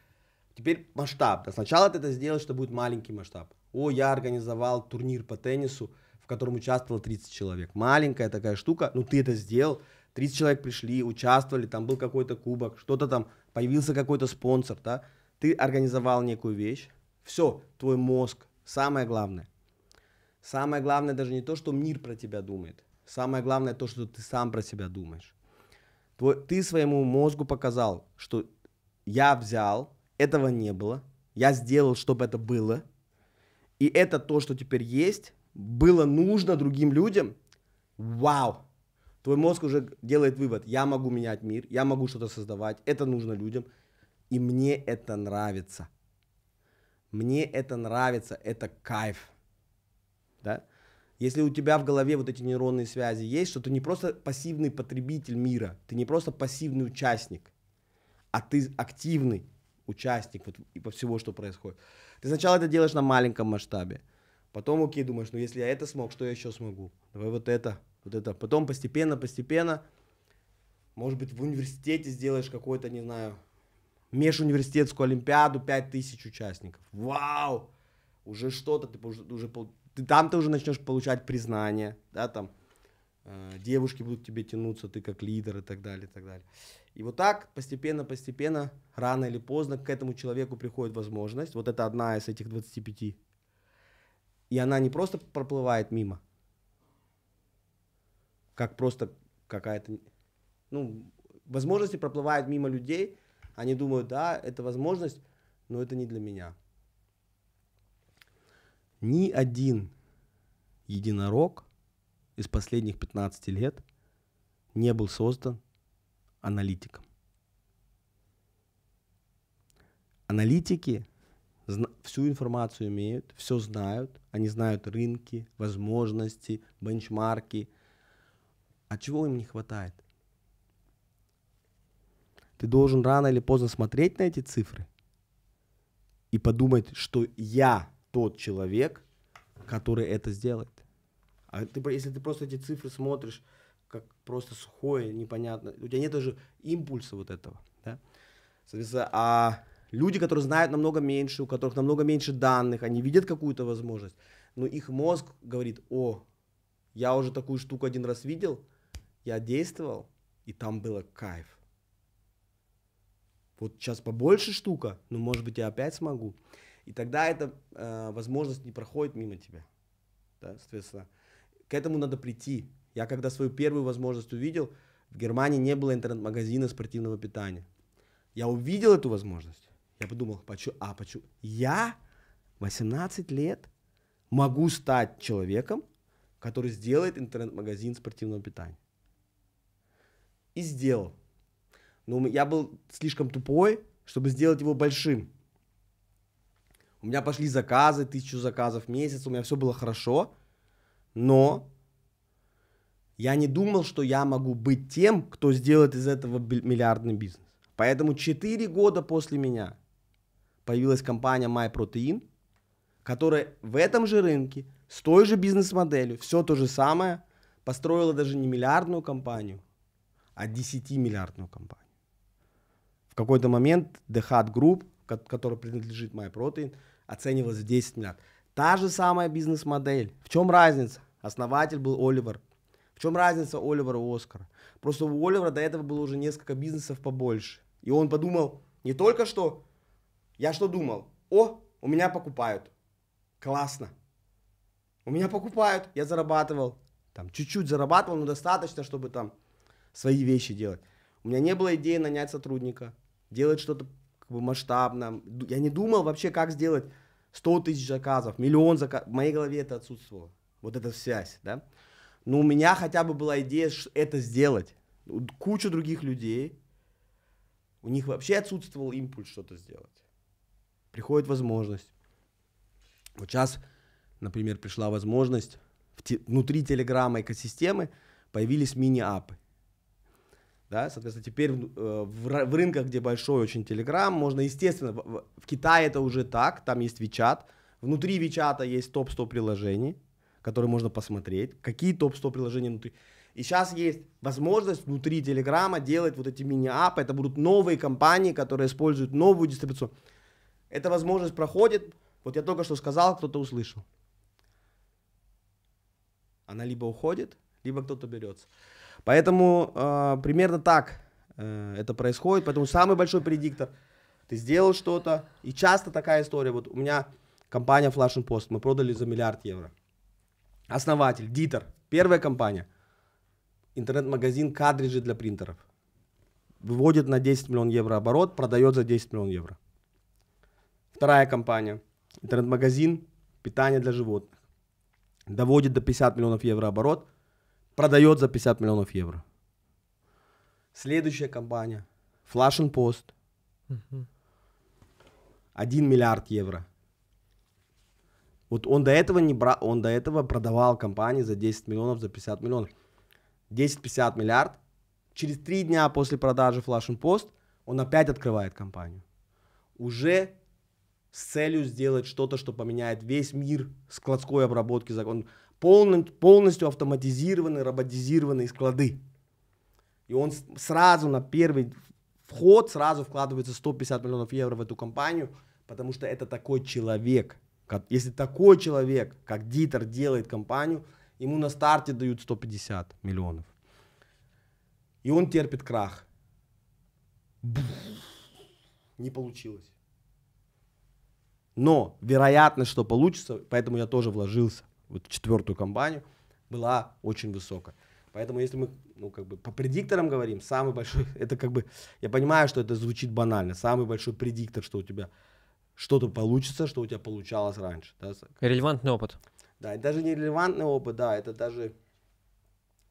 теперь масштаб. Да, Сначала ты это сделаешь, что будет маленький масштаб. О, я организовал турнир по теннису, в котором участвовало 30 человек. Маленькая такая штука, ну ты это сделал, 30 человек пришли, участвовали, там был какой-то кубок, что-то там, появился какой-то спонсор, да. Ты организовал некую вещь. Все, твой мозг, самое главное. Самое главное даже не то, что мир про тебя думает. Самое главное то, что ты сам про себя думаешь. Твой, ты своему мозгу показал, что я взял, этого не было, я сделал, чтобы это было, и это то, что теперь есть, было нужно другим людям. Вау! Твой мозг уже делает вывод, я могу менять мир, я могу что-то создавать, это нужно людям, и мне это нравится. Мне это нравится, это кайф. Да? Если у тебя в голове вот эти нейронные связи есть, что ты не просто пассивный потребитель мира, ты не просто пассивный участник, а ты активный участник вот, и по всего, что происходит. Ты сначала это делаешь на маленьком масштабе, потом, окей, думаешь, ну если я это смог, что я еще смогу? Давай вот это, вот это. Потом постепенно, постепенно, может быть, в университете сделаешь какой-то, не знаю, межуниверситетскую олимпиаду, 5000 участников. Вау! Уже что-то, ты уже, ты, там ты уже начнешь получать признание, да, там девушки будут к тебе тянуться, ты как лидер и так далее, и так далее. И вот так постепенно, постепенно, рано или поздно к этому человеку приходит возможность. Вот это одна из этих 25. И она не просто проплывает мимо, как просто какая-то... Ну, возможности проплывают мимо людей, они думают, да, это возможность, но это не для меня. Ни один единорог из последних 15 лет не был создан аналитиком. Аналитики всю информацию имеют, все знают, они знают рынки, возможности, бенчмарки. А чего им не хватает? Ты должен рано или поздно смотреть на эти цифры и подумать, что я тот человек, который это сделает. А ты, если ты просто эти цифры смотришь, как просто сухое, непонятно, у тебя нет даже импульса вот этого, да? Соответственно, а люди, которые знают намного меньше, у которых намного меньше данных, они видят какую-то возможность, но их мозг говорит, о, я уже такую штуку один раз видел, я действовал, и там было кайф. Вот сейчас побольше штука, но может быть я опять смогу. И тогда эта э, возможность не проходит мимо тебя. Да, соответственно, к этому надо прийти. Я когда свою первую возможность увидел, в Германии не было интернет-магазина спортивного питания. Я увидел эту возможность. Я подумал, почему, а почему? Я 18 лет могу стать человеком, который сделает интернет-магазин спортивного питания. И сделал. Но я был слишком тупой, чтобы сделать его большим. У меня пошли заказы, тысячу заказов в месяц, у меня все было хорошо, но я не думал, что я могу быть тем, кто сделает из этого миллиардный бизнес. Поэтому 4 года после меня появилась компания MyProtein, которая в этом же рынке, с той же бизнес-моделью, все то же самое, построила даже не миллиардную компанию, а 10-миллиардную компанию. В какой-то момент The Hut Group, который принадлежит MyProtein, оценивалась в 10 миллиардов. Та же самая бизнес-модель. В чем разница? Основатель был Оливер. В чем разница Оливера и Оскара? Просто у Оливера до этого было уже несколько бизнесов побольше. И он подумал не только что, я что думал? О, у меня покупают. Классно. У меня покупают, я зарабатывал. Там чуть-чуть зарабатывал, но достаточно, чтобы там свои вещи делать. У меня не было идеи нанять сотрудника, делать что-то как бы масштабно. Я не думал вообще, как сделать 100 тысяч заказов, миллион заказов. В моей голове это отсутствовало. Вот эта связь, да. Но у меня хотя бы была идея это сделать. Кучу других людей, у них вообще отсутствовал импульс что-то сделать. Приходит возможность. Вот сейчас, например, пришла возможность внутри Телеграма экосистемы появились мини-апы. Да, соответственно, теперь э, в, в рынках, где большой очень Telegram, можно, естественно, в, в Китае это уже так, там есть WeChat, внутри WeChat есть топ-100 приложений, которые можно посмотреть, какие топ-100 приложений внутри. И сейчас есть возможность внутри Телеграма делать вот эти мини-апы, это будут новые компании, которые используют новую дистрибуцию. Эта возможность проходит, вот я только что сказал, кто-то услышал. Она либо уходит, либо кто-то берется. Поэтому э, примерно так э, это происходит. Поэтому самый большой предиктор. Ты сделал что-то. И часто такая история. Вот у меня компания Flash and Post. Мы продали за миллиард евро. Основатель, Дитер. Первая компания. Интернет-магазин картриджи для принтеров. Выводит на 10 миллионов евро оборот, продает за 10 миллионов евро. Вторая компания. Интернет-магазин питание для животных. Доводит до 50 миллионов евро оборот, продает за 50 миллионов евро. Следующая компания. Flash and Post. Угу. 1 миллиард евро. Вот он до этого не брал, он до этого продавал компании за 10 миллионов, за 50 миллионов. 10-50 миллиард. Через три дня после продажи Flash and Post он опять открывает компанию. Уже с целью сделать что-то, что поменяет весь мир складской обработки. Он полностью автоматизированные, роботизированные склады. И он сразу на первый вход сразу вкладывается 150 миллионов евро в эту компанию, потому что это такой человек. Если такой человек, как Дитер, делает компанию, ему на старте дают 150 миллионов. И он терпит крах. Не получилось. Но вероятность, что получится, поэтому я тоже вложился вот четвертую компанию, была очень высокая. Поэтому если мы ну, как бы по предикторам говорим, самый большой, это как бы, я понимаю, что это звучит банально, самый большой предиктор, что у тебя что-то получится, что у тебя получалось раньше. Да? Релевантный опыт. Да, это даже не релевантный опыт, да, это даже,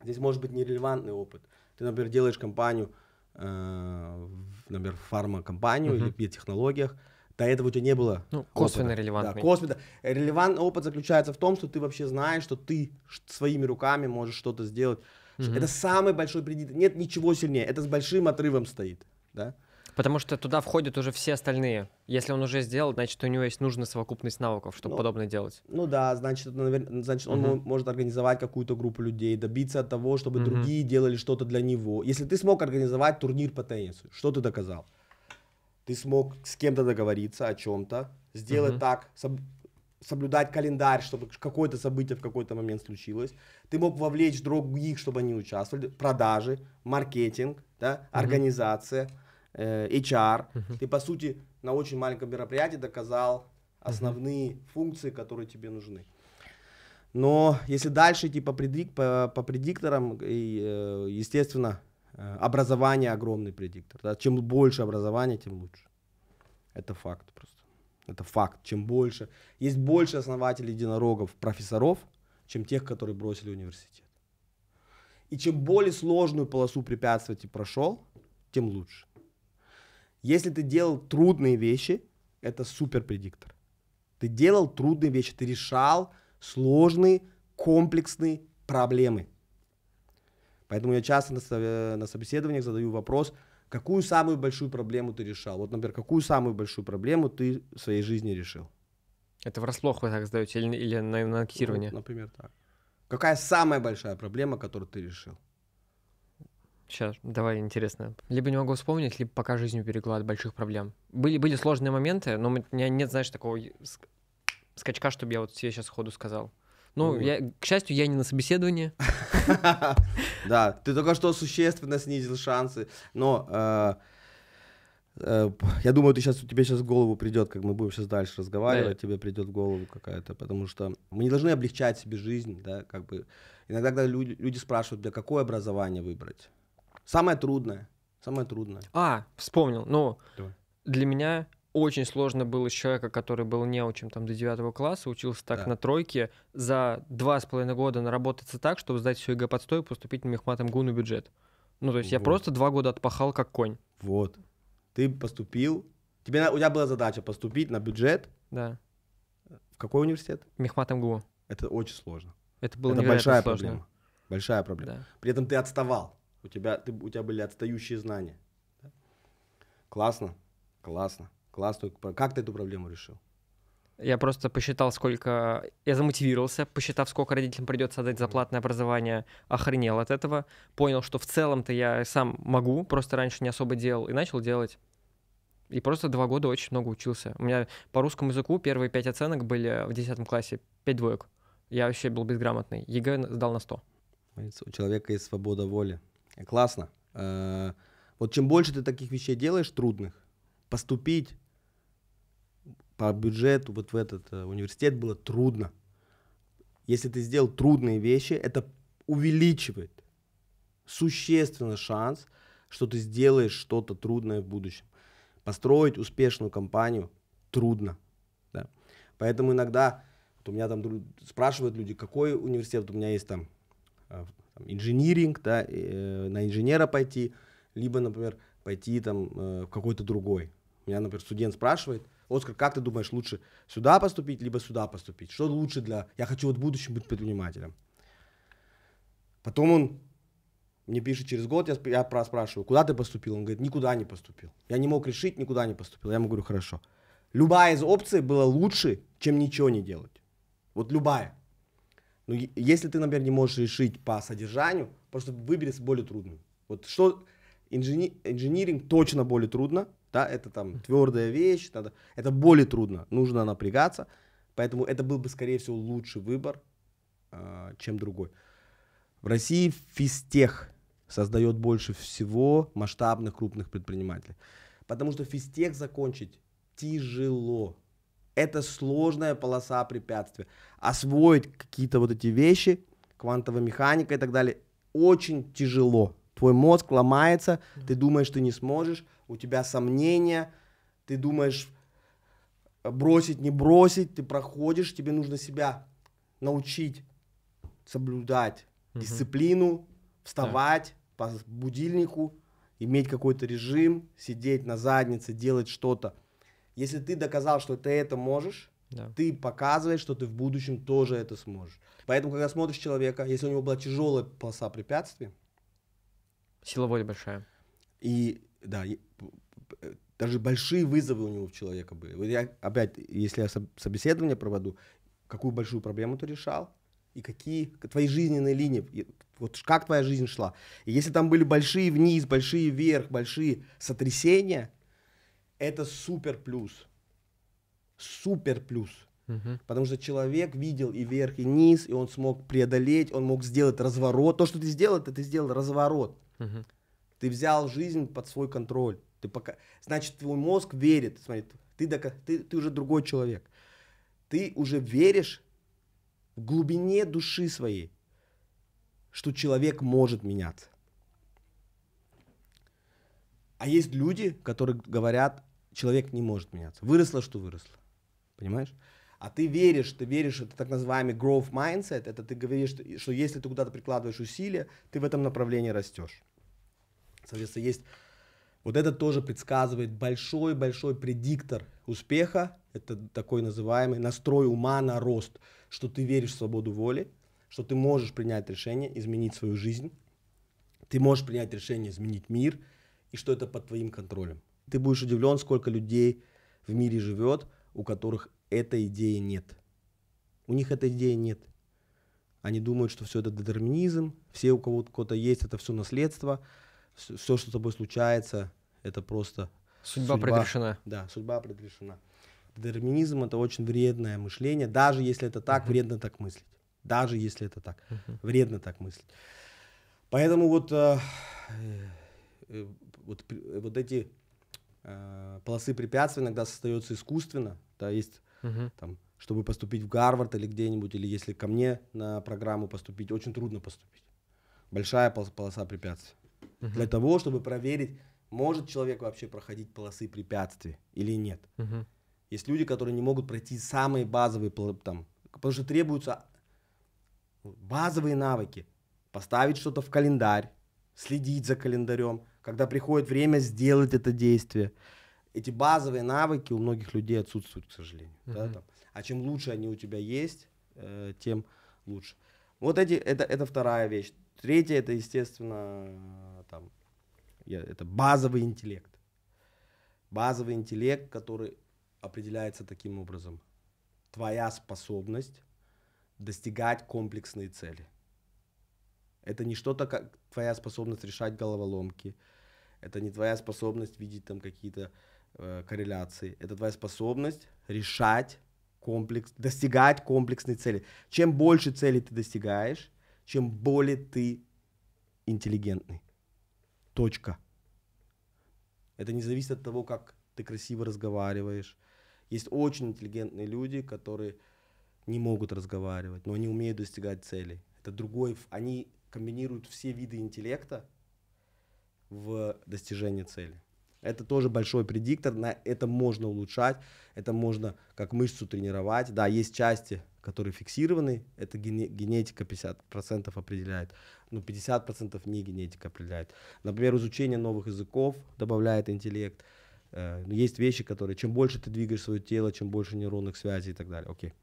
здесь может быть нерелевантный опыт. Ты, например, делаешь компанию, э, например, фармакомпанию uh-huh. или в биотехнологиях, до этого у тебя не было. Ну, косвенно опыта. релевантный. Да, косвенно. Релевантный опыт заключается в том, что ты вообще знаешь, что ты своими руками можешь что-то сделать. Мгм. Это самый большой предикатор. Нет ничего сильнее. Это с большим отрывом стоит. Да? Потому что туда входят уже все остальные. Если он уже сделал, значит, у него есть нужная совокупность навыков, чтобы Ну, подобное делать. Ну да, значит, навер- значит он мо- может организовать какую-то группу людей, добиться от того, чтобы Мгм. другие делали что-то для него. Если ты смог организовать турнир по теннису, что ты доказал? Ты смог с кем-то договориться о чем-то, сделать Мгм. так, соб- соблюдать календарь, чтобы какое-то событие в какой-то момент случилось. Ты мог вовлечь других, чтобы они участвовали. Продажи, маркетинг, да, организация, э, HR. Ты, по сути, на очень маленьком мероприятии доказал основные функции, которые тебе нужны. Но если дальше идти по, предик, по, по предикторам, и, э, естественно, образование огромный предиктор. да. Чем больше образования, тем лучше. Это факт просто. Это факт. Чем больше. Есть больше основателей единорогов, профессоров, чем тех, которые бросили университет. И чем более сложную полосу препятствий ты прошел, тем лучше. Если ты делал трудные вещи, это супер предиктор. Ты делал трудные вещи, ты решал сложные, комплексные проблемы. Поэтому я часто на, со- на собеседованиях задаю вопрос, какую самую большую проблему ты решал? Вот, например, какую самую большую проблему ты в своей жизни решил? Это врасплох вы так задаете или, или на, на анкетирование? Вот, например, так. Какая самая большая проблема, которую ты решил? Сейчас, давай, интересно. Либо не могу вспомнить, либо пока жизнь уберегла от больших проблем. Были, были сложные моменты, но у меня нет, знаешь, такого скачка, чтобы я вот себе сейчас сходу сказал. Ну, вот. я, к счастью, я не на собеседовании. Да, ты только что существенно снизил шансы, но э, э, я думаю, ты сейчас, тебе сейчас в голову придет, как мы будем сейчас дальше разговаривать, тебе придет в голову какая-то, потому что мы не должны облегчать себе жизнь, да, как бы. Иногда когда люди, люди спрашивают, для какое образование выбрать. Самое трудное, самое трудное. А, вспомнил. Ну, Давай. для меня очень сложно было с человека, который был неучим там до 9 класса, учился так Да. на тройке, за два с половиной года наработаться так, чтобы сдать все ЕГЭ под сто и поступить на мехмат МГУ на бюджет. Ну, то есть я Вот. просто два года отпахал как конь. Вот. Ты поступил, тебе, у тебя была задача поступить на бюджет. Да, В какой университет? мехмат МГУ. Это очень сложно. Это было Это большая сложно. проблема. Большая проблема. Да. При этом ты отставал. У тебя, ты, у тебя были отстающие знания. Да? Классно, классно, классно. Как ты эту проблему решил? Я просто посчитал, сколько... Я замотивировался, посчитав, сколько родителям придется отдать за платное образование, охренел от этого. Понял, что в целом-то я сам могу, просто раньше не особо делал, и начал делать. И просто два года очень много учился. У меня по русскому языку первые пять оценок были в 10 классе, пять двоек. Я вообще был безграмотный. ЕГЭ сдал на 100. Говорится, У человека есть свобода воли. Классно. Э, Вот чем больше ты таких вещей делаешь трудных, поступить по бюджету вот в этот э, университет было трудно. Если ты сделал трудные вещи, это увеличивает существенно шанс, что ты сделаешь что-то трудное в будущем. Построить успешную компанию трудно. Да? Поэтому иногда вот у меня там спрашивают люди, какой университет, Вот у меня есть там, э, там инжиниринг, да, э, на инженера пойти, либо, например, пойти там э, в какой-то другой. Меня, например, студент спрашивает, Оскар, как ты думаешь, лучше сюда поступить, либо сюда поступить? Что лучше для... Я хочу вот в будущем быть предпринимателем. Потом он мне пишет через год, я, я спрашиваю, куда ты поступил? Он говорит, никуда не поступил. Я не мог решить, никуда не поступил. Я ему говорю, хорошо. Любая из опций была лучше, чем ничего не делать. Вот любая. Но е- если ты, например, не можешь решить по содержанию, просто выбери более трудную. Вот что инжени- инжиниринг точно более трудно, да, это там твердая вещь, надо, это более трудно, нужно напрягаться, поэтому это был бы, скорее всего, лучший выбор, а, чем другой. В России физтех создает больше всего масштабных крупных предпринимателей, потому что физтех закончить тяжело. Это сложная полоса препятствия. Освоить какие-то вот эти вещи, квантовая механика и так далее, очень тяжело. Твой мозг ломается, ты думаешь, ты не сможешь, у тебя сомнения, ты думаешь, бросить, не бросить, ты проходишь, тебе нужно себя научить соблюдать Мгм. дисциплину, вставать по будильнику, иметь какой-то режим, сидеть на заднице, делать что-то Если ты доказал, что ты это можешь, Да. ты показываешь, что ты в будущем тоже это сможешь. Поэтому, когда смотришь человека, если у него была тяжелая полоса препятствий, Сила воли большая. и да, п- даже большие вызовы у него в человека были. Вот я опять, если я соб- собеседование проводу, какую большую проблему ты решал, и какие твои жизненные линии, вот как твоя жизнь шла. И если там были большие вниз, большие вверх, большие сотрясения, это супер плюс. Супер плюс. Мгм. Потому что человек видел и вверх, и низ, и он смог преодолеть, он мог сделать разворот. То, что ты сделал, это ты сделал разворот. Мгм. Ты взял жизнь под свой контроль. Ты пока... Значит, твой мозг верит. Смотри, ты, дока- ты, ты уже другой человек. Ты уже веришь в глубине души своей, что человек может меняться. А есть люди, которые говорят, человек не может меняться. Выросло, что выросло. Понимаешь? А ты веришь, ты веришь, это так называемый growth mindset, это ты говоришь, что, что если ты куда-то прикладываешь усилия, ты в этом направлении растешь. Соответственно, есть вот это тоже предсказывает большой-большой предиктор успеха. Это такой называемый настрой ума на рост, что ты веришь в свободу воли, что ты можешь принять решение, изменить свою жизнь, ты можешь принять решение изменить мир, и что это под твоим контролем. Ты будешь удивлен, сколько людей в мире живет, у которых этой идеи нет. У них этой идеи нет. Они думают, что все это детерминизм, все, у кого у кого-то есть, это все наследство, все, что с тобой случается, это просто Судьба предрешена. Да, судьба предрешена. Детерминизм это очень вредное мышление, даже если это так, вредно так мыслить. Даже если это так, вредно так мыслить. Поэтому вот, э, э, вот, вот эти э, полосы препятствий иногда создаются искусственно. Да, есть Мгм. там, чтобы поступить в Гарвард или где-нибудь, или если ко мне на программу поступить, очень трудно поступить. Большая пол- полоса препятствий. Для того, чтобы проверить, может человек вообще проходить полосы препятствий или нет. Мгм. Есть люди, которые не могут пройти самые базовые, там, потому что требуются базовые навыки. Поставить что-то в календарь, следить за календарем, когда приходит время сделать это действие. Эти базовые навыки у многих людей отсутствуют, к сожалению. да, Мгм. там. А чем лучше они у тебя есть, э, тем лучше. Вот эти, это, это вторая вещь. Третья, это, естественно, там, это базовый интеллект. Базовый интеллект, который определяется таким образом. Твоя способность достигать комплексные цели. Это не что-то как твоя способность решать головоломки. Это не твоя способность видеть там какие-то э, корреляции. Это твоя способность решать комплекс, достигать комплексной цели. Чем больше целей ты достигаешь, чем более ты интеллигентный. Точка. Это не зависит от того, как ты красиво разговариваешь. Есть очень интеллигентные люди, которые не могут разговаривать, но они умеют достигать целей. Это другой, они комбинируют все виды интеллекта в достижении цели. Это тоже большой предиктор, на это можно улучшать, это можно как мышцу тренировать. Да, есть части, которые фиксированы, это гене- генетика 50% определяет, но 50% не генетика определяет. Например, изучение новых языков добавляет интеллект. Э, но есть вещи, которые, чем больше ты двигаешь свое тело, чем больше нейронных связей и так далее. Окей.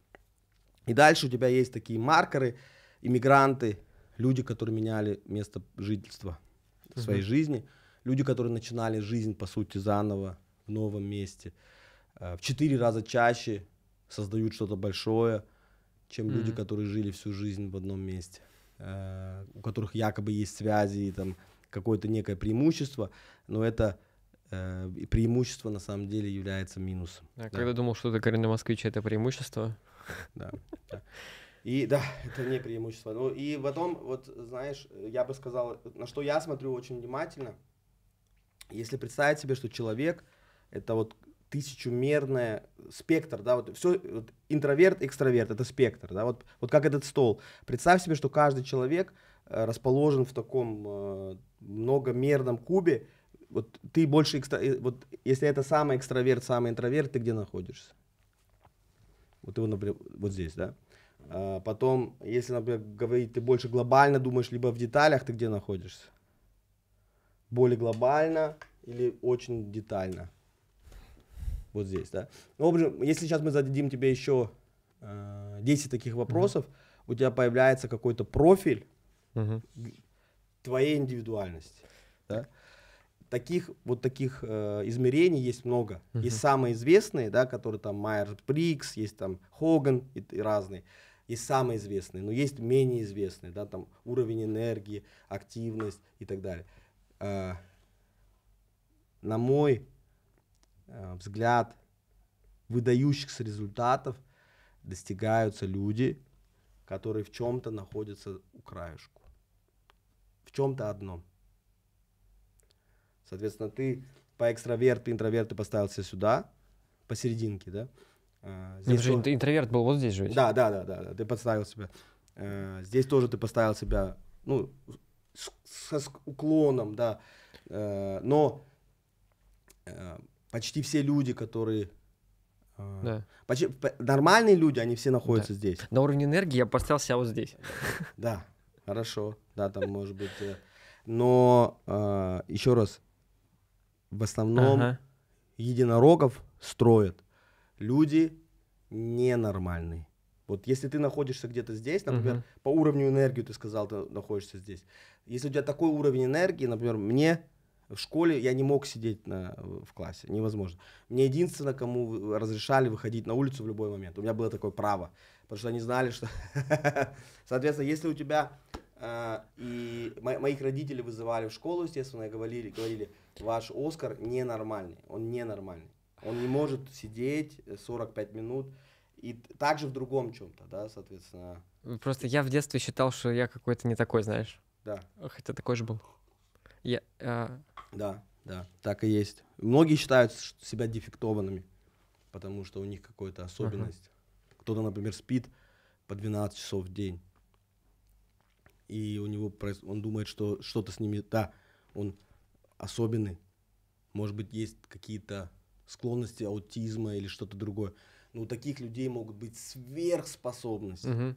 И дальше у тебя есть такие маркеры, иммигранты, люди, которые меняли место жительства в своей жизни, люди, которые начинали жизнь, по сути, заново в новом месте, э, в четыре раза чаще создают что-то большое, чем люди, Мгм. которые жили всю жизнь в одном месте, э, у которых якобы есть связи и там какое-то некое преимущество, но это э, преимущество на самом деле является минусом. А Да. когда думал, что ты коренной москвич, это преимущество. Да, да. И да, это не преимущество. Ну и потом, вот знаешь, я бы сказал, на что я смотрю очень внимательно, если представить себе, что человек это вот тысячумерная спектр, да, вот все, вот интроверт, экстраверт, это спектр, да, вот, вот как этот стол. Представь себе, что каждый человек э, расположен в таком э, многомерном кубе, вот ты больше, экстра... э, вот если это самый экстраверт, самый интроверт, ты где находишься? Вот его, например, вот здесь, да? А потом, если, например, говорить, ты больше глобально думаешь, либо в деталях, ты где находишься? Более глобально или очень детально? Вот здесь, да. Ну, в общем, если сейчас мы зададим тебе еще э, 10 таких вопросов, у тебя появляется какой-то профиль Мгм. твоей индивидуальности, да. Таких вот таких э, измерений есть много. Мгм. Есть самые известные, да, которые там Майерс Брикс, есть там Хоган и, и разные. Есть самые известные, но есть менее известные, да, там уровень энергии, активность и так далее. Э, на мой взгляд, выдающихся результатов достигаются люди, которые в чем-то находятся у краешку. В чем-то одном. Соответственно, ты по экстраверт, ты интроверт, ты поставил себя сюда, посерединке, да? Не, здесь подожди, то- инт- интроверт был вот здесь же да, да, да, да, да, ты подставил себя. Э, здесь тоже ты поставил себя, ну, с, ск- уклоном, да. Э, но э, почти все люди, которые... э, Да. почти- нормальные люди, они все находятся здесь. На уровне энергии я поставил себя вот здесь. Да, хорошо, да, там может быть... э, но еще раз, в основном Ага. единорогов строят люди ненормальные. Вот если ты находишься где-то здесь, например, Мгм. по уровню энергии ты сказал, ты находишься здесь. Если у тебя такой уровень энергии, например, мне в школе я не мог сидеть на, в классе, невозможно. Мне единственное, кому разрешали выходить на улицу в любой момент. У меня было такое право, потому что они знали, что... Соответственно, если у тебя... э, и мо- моих родителей вызывали в школу, естественно, и говорили, говорили, ваш Оскар ненормальный, он ненормальный. Он не может сидеть э, 45 минут. И также в другом чем-то, да, соответственно, Просто я в детстве считал, что я какой-то не такой, знаешь. да. Хотя такой же был. Я, а, Да, да, так и есть. Многие считают себя дефектованными, потому что у них какая-то особенность. Кто-то, например, спит по 12 часов в день, и у него он думает, что что-то с ними, да, он особенный. Может быть, есть какие-то склонности аутизма или что-то другое. Но у таких людей могут быть сверхспособности. мгм.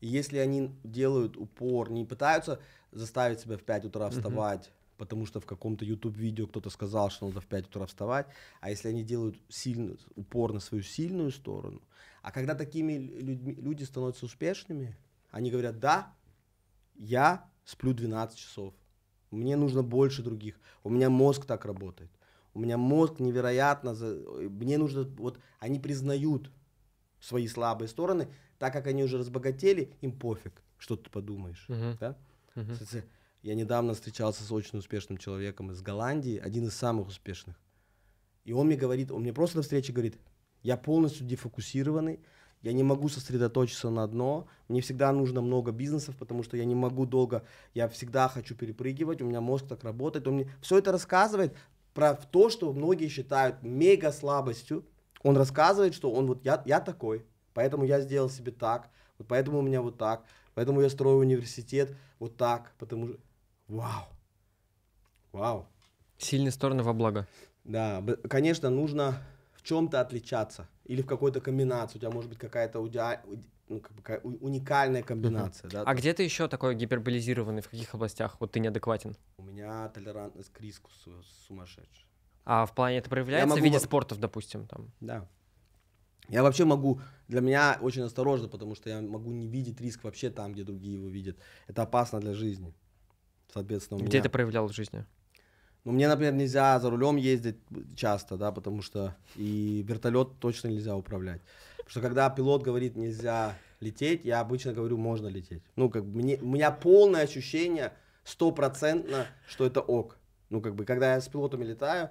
И если они делают упор, не пытаются заставить себя в 5 утра вставать, потому что в каком-то YouTube-видео кто-то сказал, что надо в 5 утра вставать, а если они делают сильно, упор на свою сильную сторону, а когда такими людьми, люди становятся успешными, они говорят, да, я сплю 12 часов, мне нужно больше других, у меня мозг так работает, у меня мозг невероятно, за- мне нужно, вот они признают свои слабые стороны, так как они уже разбогатели, им пофиг, что ты подумаешь. Мгм. Да? Кстати, я недавно встречался с очень успешным человеком из Голландии, один из самых успешных. И он мне говорит, он мне просто на встрече говорит, я полностью дефокусированный, я не могу сосредоточиться на одно, мне всегда нужно много бизнесов, потому что я не могу долго, я всегда хочу перепрыгивать, у меня мозг так работает. Он мне все это рассказывает про то, что многие считают мега слабостью. Он рассказывает, что он вот я, я такой, поэтому я сделал себе так, вот поэтому у меня вот так, поэтому я строю университет вот так, потому что вау, вау. Сильные стороны во благо. Да, конечно, нужно в чем-то отличаться. Или в какой-то комбинации. У тебя может быть какая-то удиа- уди- ну, как бы уникальная комбинация. Да? А где ты еще такой гиперболизированный, в каких областях? Вот ты неадекватен. У меня толерантность к риску су- сумасшедшая. А в плане это проявляется в могу виде во- спортов, допустим, там. Да. Я вообще могу, для меня очень осторожно, потому что я могу не видеть риск вообще там, где другие его видят. Это опасно для жизни. Соответственно, Где меня... ты проявлял в жизни? Ну, мне, например, нельзя за рулем ездить часто, да, потому что и вертолет точно нельзя управлять. Потому что когда пилот говорит нельзя лететь, я обычно говорю можно лететь. Ну, как бы мне, у меня полное ощущение стопроцентно, что это ок. Ну, как бы, когда я с пилотами летаю,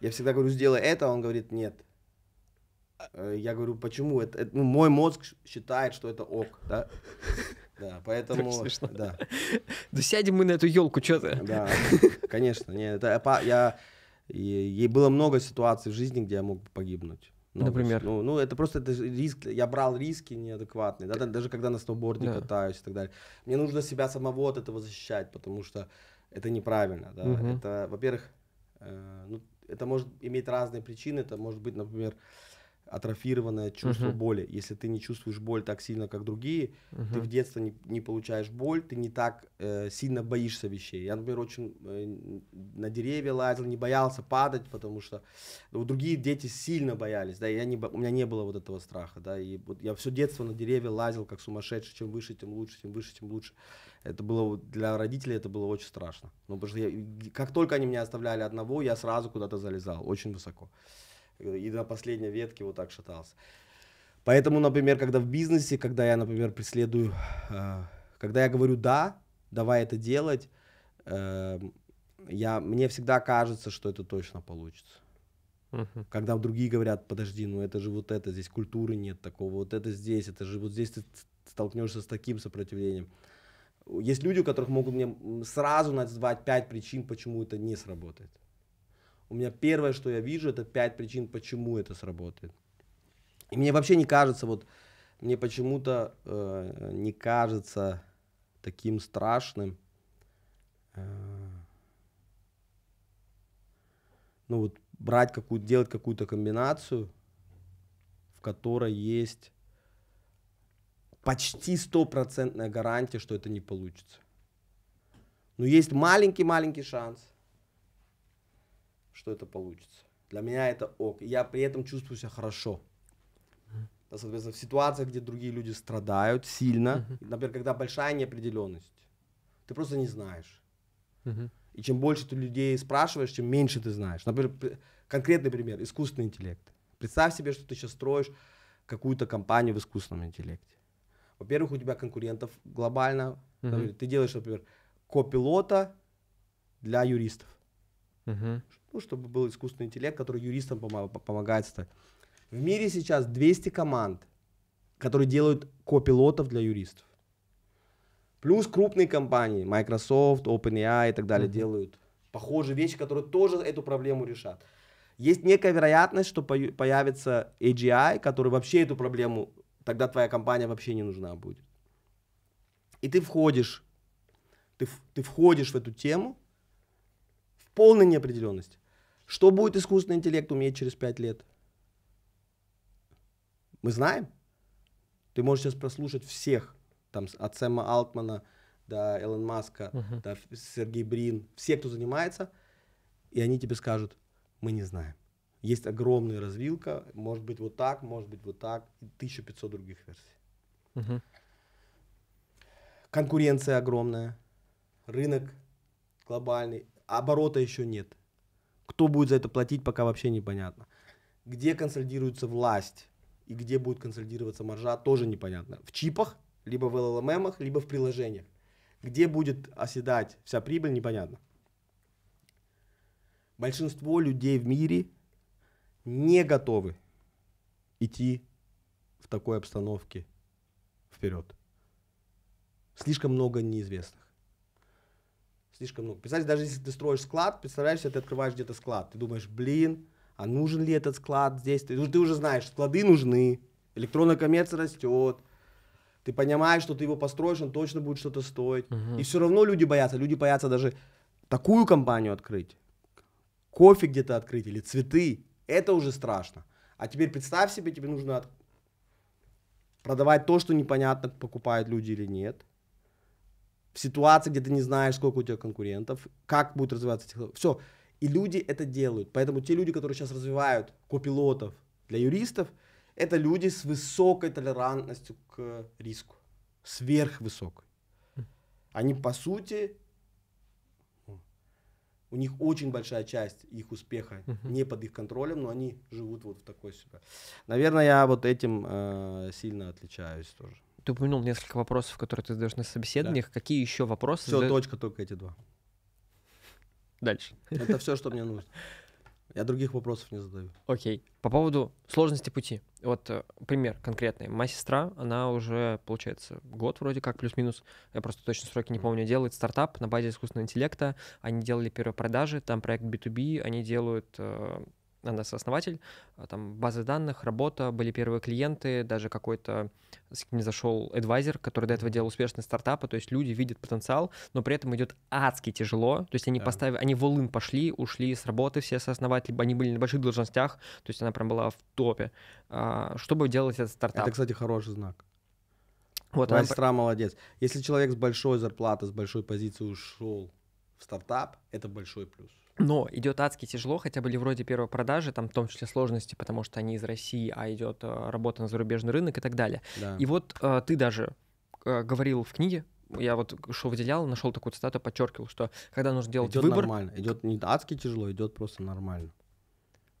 я всегда говорю, сделай это, он говорит, нет. Э, Я говорю, почему? Это, это- ну, мой мозг считает, что это ок, да? Да, поэтому, смешно. да. Да сядем мы на эту елку, что ты? Да, конечно. Не, это я, ей было много ситуаций в жизни, где я мог погибнуть. Много Например? Ну, ну, это просто это риск. Я брал риски неадекватные, да, да, даже когда на сноуборде Да. катаюсь и так далее. Мне нужно себя самого от этого защищать, потому что это неправильно. Да. Мгм. Это, во-первых, э, ну, это может иметь разные причины. Это может быть, например, атрофированное чувство Мгм. боли. Если ты не чувствуешь боль так сильно, как другие, ты в детстве не, не получаешь боль, ты не так э, сильно боишься вещей. Я, например, очень э, на деревья лазил, не боялся падать, потому что ну, другие дети сильно боялись, да, я не, у меня не было вот этого страха, да, и вот я все детство на деревья лазил, как сумасшедший, чем выше, тем лучше, чем выше, тем лучше. Это было для родителей это было очень страшно. Ну, потому что я- как только они меня оставляли одного, я сразу куда-то залезал, очень высоко. И на последней ветке вот так шатался. Поэтому, например, когда в бизнесе, когда я, например, преследую, э, когда я говорю да, давай это делать, эм, я, мне всегда кажется, что это точно получится. Мгм. Когда другие говорят, подожди, ну это же вот это, здесь культуры нет такого, вот это здесь, это же вот здесь ты столкнешься с таким сопротивлением. Есть люди, у которых могут мне сразу назвать пять причин, почему это не сработает. У меня первое, что я вижу, это пять причин, почему это сработает. И мне вообще не кажется, вот мне почему-то э, не кажется таким страшным. э, ну вот брать какую делать какую-то комбинацию, в которой есть почти стопроцентная гарантия, что это не получится. Но есть маленький-маленький шанс, что это получится. Для меня это ок. Я при этом чувствую себя хорошо. Да, Соответственно, в ситуациях, где другие люди страдают сильно, например, когда большая неопределенность, ты просто не знаешь. Мгм. И чем больше ты людей спрашиваешь, тем меньше ты знаешь. Например, конкретный пример, искусственный интеллект. Представь себе, что ты сейчас строишь какую-то компанию в искусственном интеллекте. Во-первых, у тебя конкурентов глобально. Например, Ты делаешь, например, копилота для юристов. Мгм. Ну, чтобы был искусственный интеллект, который юристам пома- по- помогает стать. В мире сейчас 200 команд, которые делают копилотов для юристов. Плюс крупные компании, Microsoft, OpenAI и так далее, Мгм. делают похожие вещи, которые тоже эту проблему решат. Есть некая вероятность, что появится AGI, который вообще эту проблему, тогда твоя компания вообще не нужна будет. И ты входишь, ты, ты входишь в эту тему полной неопределенности. Что будет искусственный интеллект уметь через 5 лет? Мы знаем. Ты можешь сейчас прослушать всех, там, от Сэма Алтмана до Элон Маска, Мгм. до Сергей Брин, все, кто занимается, и они тебе скажут, мы не знаем. Есть огромная развилка, может быть вот так, может быть вот так, и 1500 других версий. Мгм. Конкуренция огромная, рынок глобальный, оборота еще нет. Кто будет за это платить, пока вообще непонятно. Где консолидируется власть и где будет консолидироваться маржа, тоже непонятно. В чипах, либо в LLM, либо в приложениях. Где будет оседать вся прибыль, непонятно. Большинство людей в мире не готовы идти в такой обстановке вперед. Слишком много неизвестных. Слишком много. Представляешь, даже если ты строишь склад, представляешь, ты открываешь где-то склад, ты думаешь, блин, а нужен ли этот склад здесь? Ты, ты уже знаешь, склады нужны, электронная коммерция растет, ты понимаешь, что ты его построишь, он точно будет что-то стоить. Мгм. И все равно люди боятся. Люди боятся даже такую компанию открыть, кофе где-то открыть или цветы. Это уже страшно. А теперь представь себе, тебе нужно от- продавать то, что непонятно, покупают люди или нет. В ситуации, где ты не знаешь, сколько у тебя конкурентов, как будет развиваться технология. Все. И люди это делают. Поэтому те люди, которые сейчас развивают копилотов для юристов, это люди с высокой толерантностью к риску. Сверхвысокой. Они, по сути, ну, у них очень большая часть их успеха Мгм. не под их контролем, но они живут вот в такой себе. Наверное, я вот этим э, сильно отличаюсь тоже. Ты упомянул несколько вопросов, которые ты задаешь на собеседованиях. Какие еще вопросы? Все, задают- точка, только эти два. Дальше. Это все, что мне нужно. Я других вопросов не задаю. Окей. По поводу сложности пути. Вот э, пример конкретный. Моя сестра, она уже, получается, год вроде как, плюс-минус, я просто точно сроки не помню, делает стартап на базе искусственного интеллекта. Они делали первые продажи, там проект B2B, они делают э, она сооснователь, а, там базы данных, работа, были первые клиенты, даже какой-то с кем зашел адвайзер, который до этого делал успешные стартапы, то есть люди видят потенциал, но при этом идет адски тяжело, то есть они да. поставили, они в all пошли, ушли с работы все сооснователи, они были на больших должностях, то есть она прям была в топе. А, чтобы делать этот стартап? Это, кстати, хороший знак. Вот, Твоя она... молодец. Если человек с большой зарплатой, с большой позиции ушел в стартап, это большой плюс. Но идет адски тяжело, хотя были вроде первой продажи, там в том числе сложности, потому что они из России, а идет э, работа на зарубежный рынок и так далее. Да. И вот э, ты даже э, говорил в книге, я вот что выделял, нашел такую цитату, подчеркивал, что когда нужно делать идет выбор... нормально, идет не адски тяжело, идет просто нормально.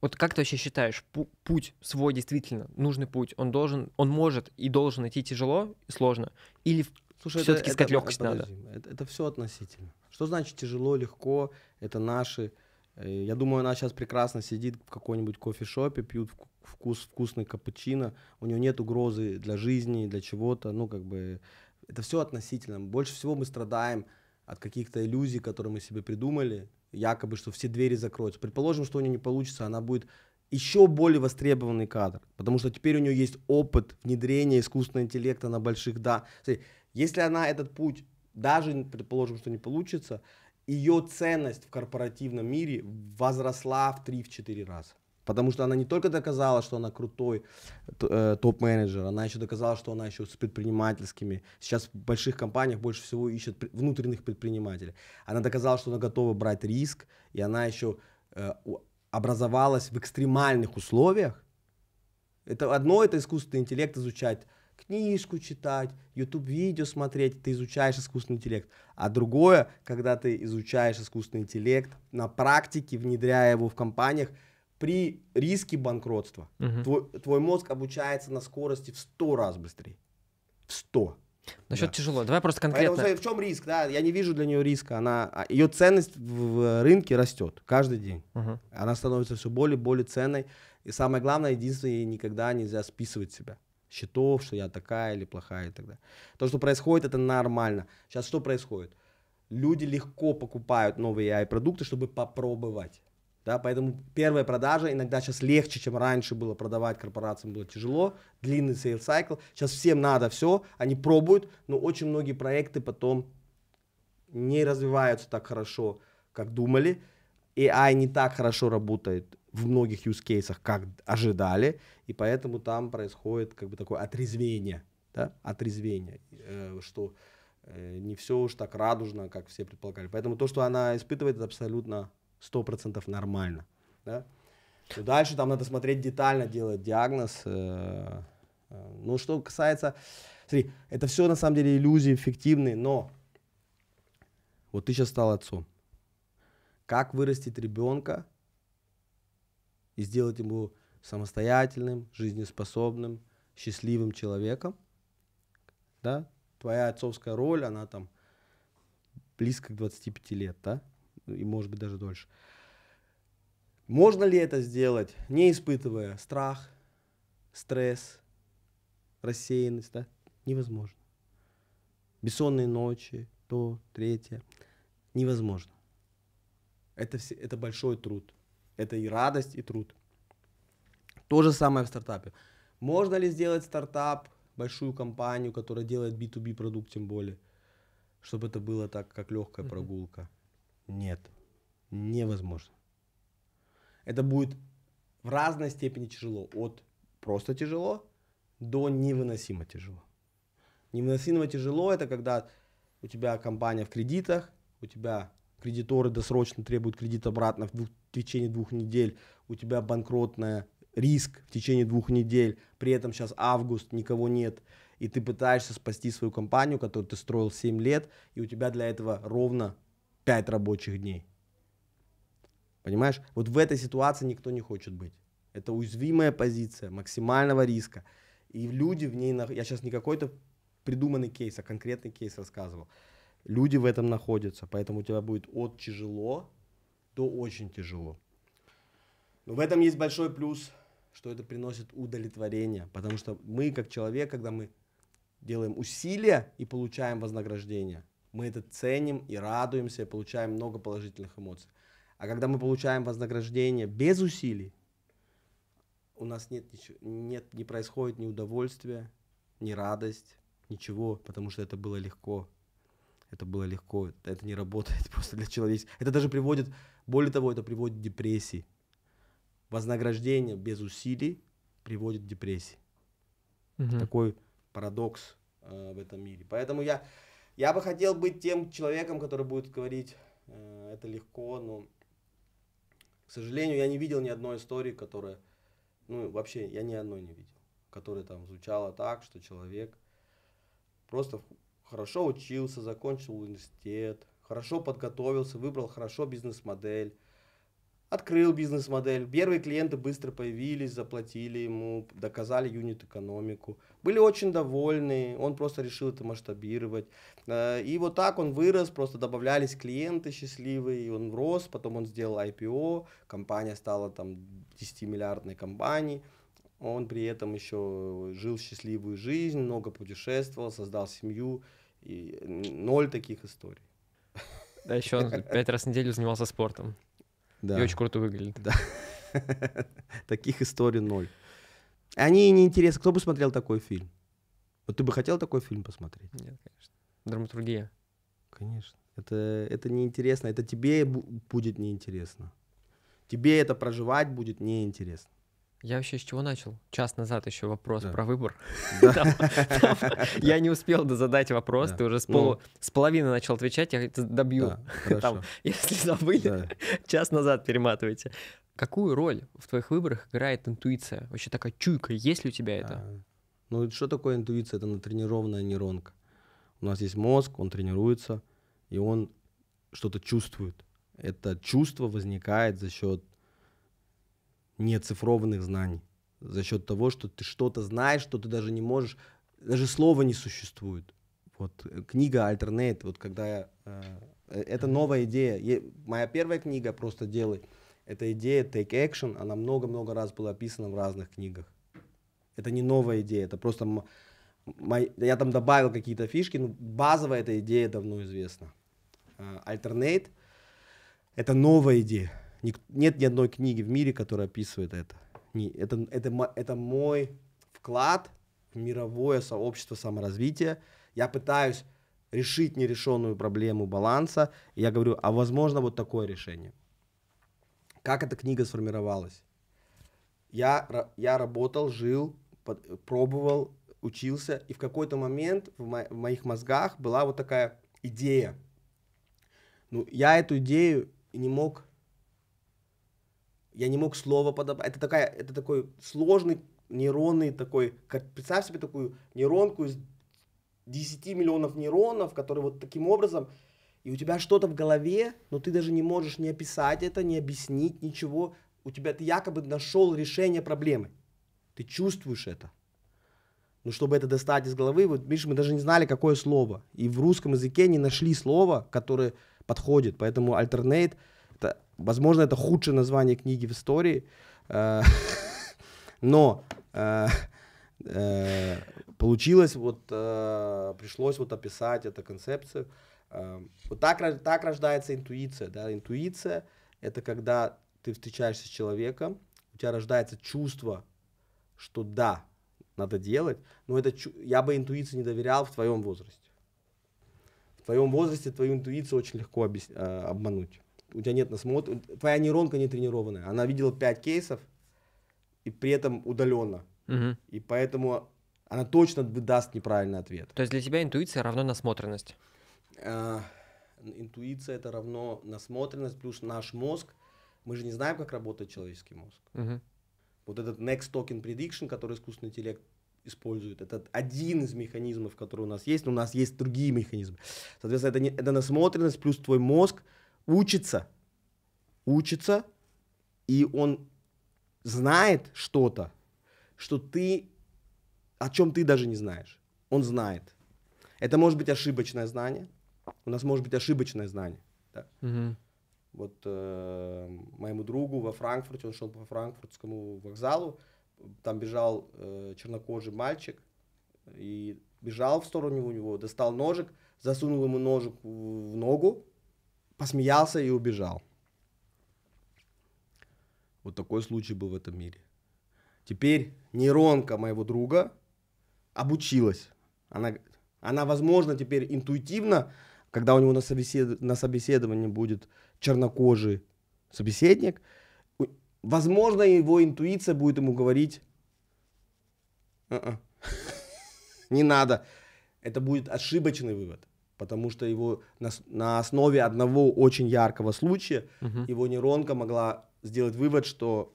Вот как ты вообще считаешь, путь свой действительно нужный путь, он должен, он может и должен идти тяжело и сложно, или все-таки искать это, легкость надо? Это, это все относительно. Что значит тяжело, легко? Это наши. Э, я думаю, она сейчас прекрасно сидит в какой-нибудь кофешопе, пьют вкус, вкусный капучино, у нее нет угрозы для жизни, для чего-то, ну, как бы, это все относительно. Больше всего мы страдаем от каких-то иллюзий, которые мы себе придумали, якобы, что все двери закроются. Предположим, что у нее не получится, она будет еще более востребованный кадр, потому что теперь у нее есть опыт внедрения искусственного интеллекта на больших, да. Если она этот путь, даже предположим, что не получится, ее ценность в корпоративном мире возросла в 3-4 раза. Потому что она не только доказала, что она крутой э, топ-менеджер, она еще доказала, что она еще с предпринимательскими. Сейчас в больших компаниях больше всего ищет внутренних предпринимателей. Она доказала, что она готова брать риск, и она еще э, образовалась в экстремальных условиях. Это одно, это искусственный интеллект изучать, книжку читать, YouTube видео смотреть, ты изучаешь искусственный интеллект. А другое, когда ты изучаешь искусственный интеллект на практике, внедряя его в компаниях, при риске банкротства угу. твой, твой мозг обучается на скорости в 100 раз быстрее. В 100. Насчет да. тяжело. Давай просто конкретно. Поэтому, в чем риск? Да, я не вижу для нее риска. Она, а, ее ценность в рынке растет каждый день. Угу. Она становится все более и более ценной. И самое главное, единственное, никогда нельзя списывать себя. Счетов, что я такая или плохая и так далее. То, что происходит, это нормально. Сейчас что происходит? Люди легко покупают новые AI-продукты, чтобы попробовать. Да, поэтому первая продажа иногда сейчас легче, чем раньше было продавать корпорациям, было тяжело, длинный sales cycle. Сейчас всем надо все, они пробуют, но очень многие проекты потом не развиваются так хорошо, как думали. AI не так хорошо работает в многих use cases, как ожидали, и поэтому там происходит как бы такое отрезвение, да, отрезвение, э, что э, не все уж так радужно, как все предполагали. Поэтому то, что она испытывает, это абсолютно 100% нормально. Да? Но дальше там надо смотреть детально, делать диагноз. Э, ну, что касается... Смотри, это все на самом деле иллюзии, фиктивные, но вот ты сейчас стал отцом. Как вырастить ребенка и сделать ему самостоятельным, жизнеспособным, счастливым человеком? Да? Твоя отцовская роль, она там близко к 25 лет, да? и может быть даже дольше. Можно ли это сделать, не испытывая страх, стресс, рассеянность? Да? Невозможно. Бессонные ночи, то, третье. Невозможно. Это, все, это большой труд. Это и радость, и труд. То же самое в стартапе. Можно ли сделать стартап, большую компанию, которая делает B2B продукт тем более, чтобы это было так, как легкая mm-hmm. прогулка? Нет, невозможно. Это будет в разной степени тяжело. От просто тяжело до невыносимо тяжело. Невыносимо тяжело это когда у тебя компания в кредитах, у тебя кредиторы досрочно требуют кредит обратно в, двух, в течение двух недель, у тебя банкротная риск в течение двух недель, при этом сейчас август, никого нет, и ты пытаешься спасти свою компанию, которую ты строил 7 лет, и у тебя для этого ровно 5 рабочих дней. Понимаешь? Вот в этой ситуации никто не хочет быть. Это уязвимая позиция максимального риска. И люди в ней, я сейчас не какой-то придуманный кейс, а конкретный кейс рассказывал. Люди в этом находятся, поэтому у тебя будет от тяжело до очень тяжело. Но в этом есть большой плюс, что это приносит удовлетворение, потому что мы, как человек, когда мы делаем усилия и получаем вознаграждение, мы это ценим и радуемся, и получаем много положительных эмоций. А когда мы получаем вознаграждение без усилий, у нас нет ничего, нет, не происходит ни удовольствия, ни радость, ничего, потому что это было легко. Это было легко, это не работает просто для человека. Это даже приводит, более того, это приводит к депрессии. Вознаграждение без усилий приводит к депрессии. Мгм. Такой парадокс э, в этом мире. Поэтому я, я бы хотел быть тем человеком, который будет говорить, э, это легко, но, к сожалению, я не видел ни одной истории, которая, ну, вообще, я ни одной не видел, которая там звучала так, что человек просто хорошо учился, закончил университет, хорошо подготовился, выбрал хорошо бизнес-модель, открыл бизнес-модель, первые клиенты быстро появились, заплатили ему, доказали юнит-экономику, были очень довольны, он просто решил это масштабировать. Э, И вот так он вырос, просто добавлялись клиенты счастливые, и он рос, потом он сделал IPO, компания стала там 10-миллиардной компанией, он при этом еще жил счастливую жизнь, много путешествовал, создал семью, и ноль таких историй. Да, еще пять раз в неделю занимался спортом. Да. И очень круто выглядит. Таких историй ноль. Они не интересны. Кто бы смотрел такой фильм? Вот ты бы хотел такой фильм посмотреть? Нет, конечно. Драматургия. Конечно. Это, это неинтересно. Это тебе бу- будет неинтересно. Тебе это проживать будет неинтересно. Я вообще с чего начал? Час назад еще вопрос Да. про выбор. Да. Там- там Я не успел задать вопрос, Да. ты уже с, Ну. с половины начал отвечать, я добью. Там, если забыли, час назад перематывайте. Какую роль в твоих выборах играет интуиция? Вообще такая чуйка, есть ли у тебя это? А, Ну, что такое интуиция? Это натренированная нейронка. У нас есть мозг, он тренируется, и он что-то чувствует. Это чувство возникает за счет неоцифрованных знаний, за счет того, что ты что-то знаешь, что ты даже не можешь, даже слова не существует. Вот э, книга Alternate, вот когда я, э, э, это новая идея. Е- моя первая книга «Просто делай», эта идея Take Action, она много-много раз была описана в разных книгах. Это не новая идея, это просто мой- я там добавил какие-то фишки, но базовая эта идея давно известна. А, Alternate — это новая идея. Нет ни одной книги в мире, которая описывает это. Не- Это, это, это мой вклад в мировое сообщество саморазвития. Я пытаюсь решить нерешенную проблему баланса. И я говорю, а возможно вот такое решение. Как эта книга сформировалась? Я, я работал, жил, под- пробовал, учился, и в какой-то момент в, мо- в моих мозгах была вот такая идея. Ну, я эту идею не мог, я не мог слова подобрать. Это, такая, это такой сложный нейронный такой, как, представь себе такую нейронку из 10 миллионов нейронов, которые вот таким образом, и у тебя что-то в голове, но ты даже не можешь не описать это, не объяснить ничего. У тебя ты якобы нашел решение проблемы. Ты чувствуешь это. Но чтобы это достать из головы, вот, видишь, мы даже не знали, какое слово. И в русском языке не нашли слова, которое подходит. Поэтому это, возможно, это худшее название книги в истории. Э, Но э, э, получилось, вот пришлось вот описать эту концепцию. Вот так, так рождается интуиция. Да? Интуиция — это когда ты встречаешься с человеком, у тебя рождается чувство, что да, надо делать, но это я бы интуиции не доверял в твоем возрасте. В твоем возрасте твою интуицию очень легко обмануть. У тебя нет насмотра, твоя нейронка не тренированная. Она видела 5 кейсов, и при этом удаленно. Мгм. И поэтому она точно выдаст неправильный ответ. То есть для тебя интуиция равно насмотренность. А, интуиция это равно насмотренность плюс наш мозг. Мы же не знаем, как работает человеческий мозг. Мгм. Вот этот next token prediction, который искусственный интеллект использует, это один из механизмов, который у нас есть, но у нас есть другие механизмы. Соответственно, это, не, это насмотренность плюс твой мозг учится, учится, и он знает что-то, что ты, о чем ты даже не знаешь. Он знает. Это может быть ошибочное знание. У нас может быть ошибочное знание. да. Мгм. Вот э, моему другу во Франкфурте, он шел по франкфуртскому вокзалу, там бежал э, чернокожий мальчик и бежал в сторону него, достал ножик, засунул ему ножик в ногу, посмеялся и убежал. Вот такой случай был в этом мире. Теперь нейронка моего друга обучилась. Она, она возможно, теперь интуитивно, когда у него на, собесед... на собеседовании будет чернокожий собеседник, возможно, его интуиция будет ему говорить, «Э-э, не надо. Это будет ошибочный вывод, потому что его на, на основе одного очень яркого случая Мгм. его нейронка могла сделать вывод, что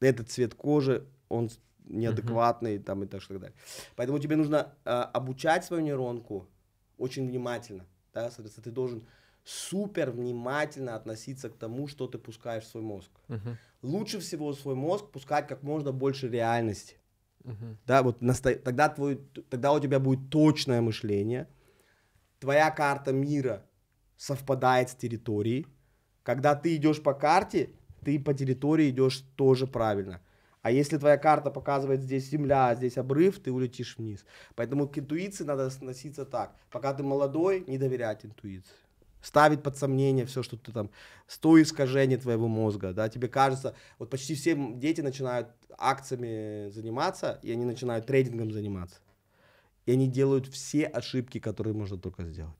этот цвет кожи, он неадекватный там и так что далее. Поэтому тебе нужно а, обучать свою нейронку очень внимательно. Да? Соответственно, ты должен супер внимательно относиться к тому, что ты пускаешь в свой мозг. Мгм. Лучше всего в свой мозг пускать как можно больше реальности. Мгм. Да, вот насто- тогда, твой, тогда у тебя будет точное мышление, твоя карта мира совпадает с территорией. Когда ты идешь по карте, ты по территории идешь тоже правильно. А если твоя карта показывает здесь земля, а здесь обрыв, ты улетишь вниз. Поэтому к интуиции надо относиться так. Пока ты молодой, не доверять интуиции. Ставить под сомнение все, что ты там, сто искажений твоего мозга, да, тебе кажется, вот почти все дети начинают акциями заниматься, и они начинают трейдингом заниматься. И они делают все ошибки, которые можно только сделать.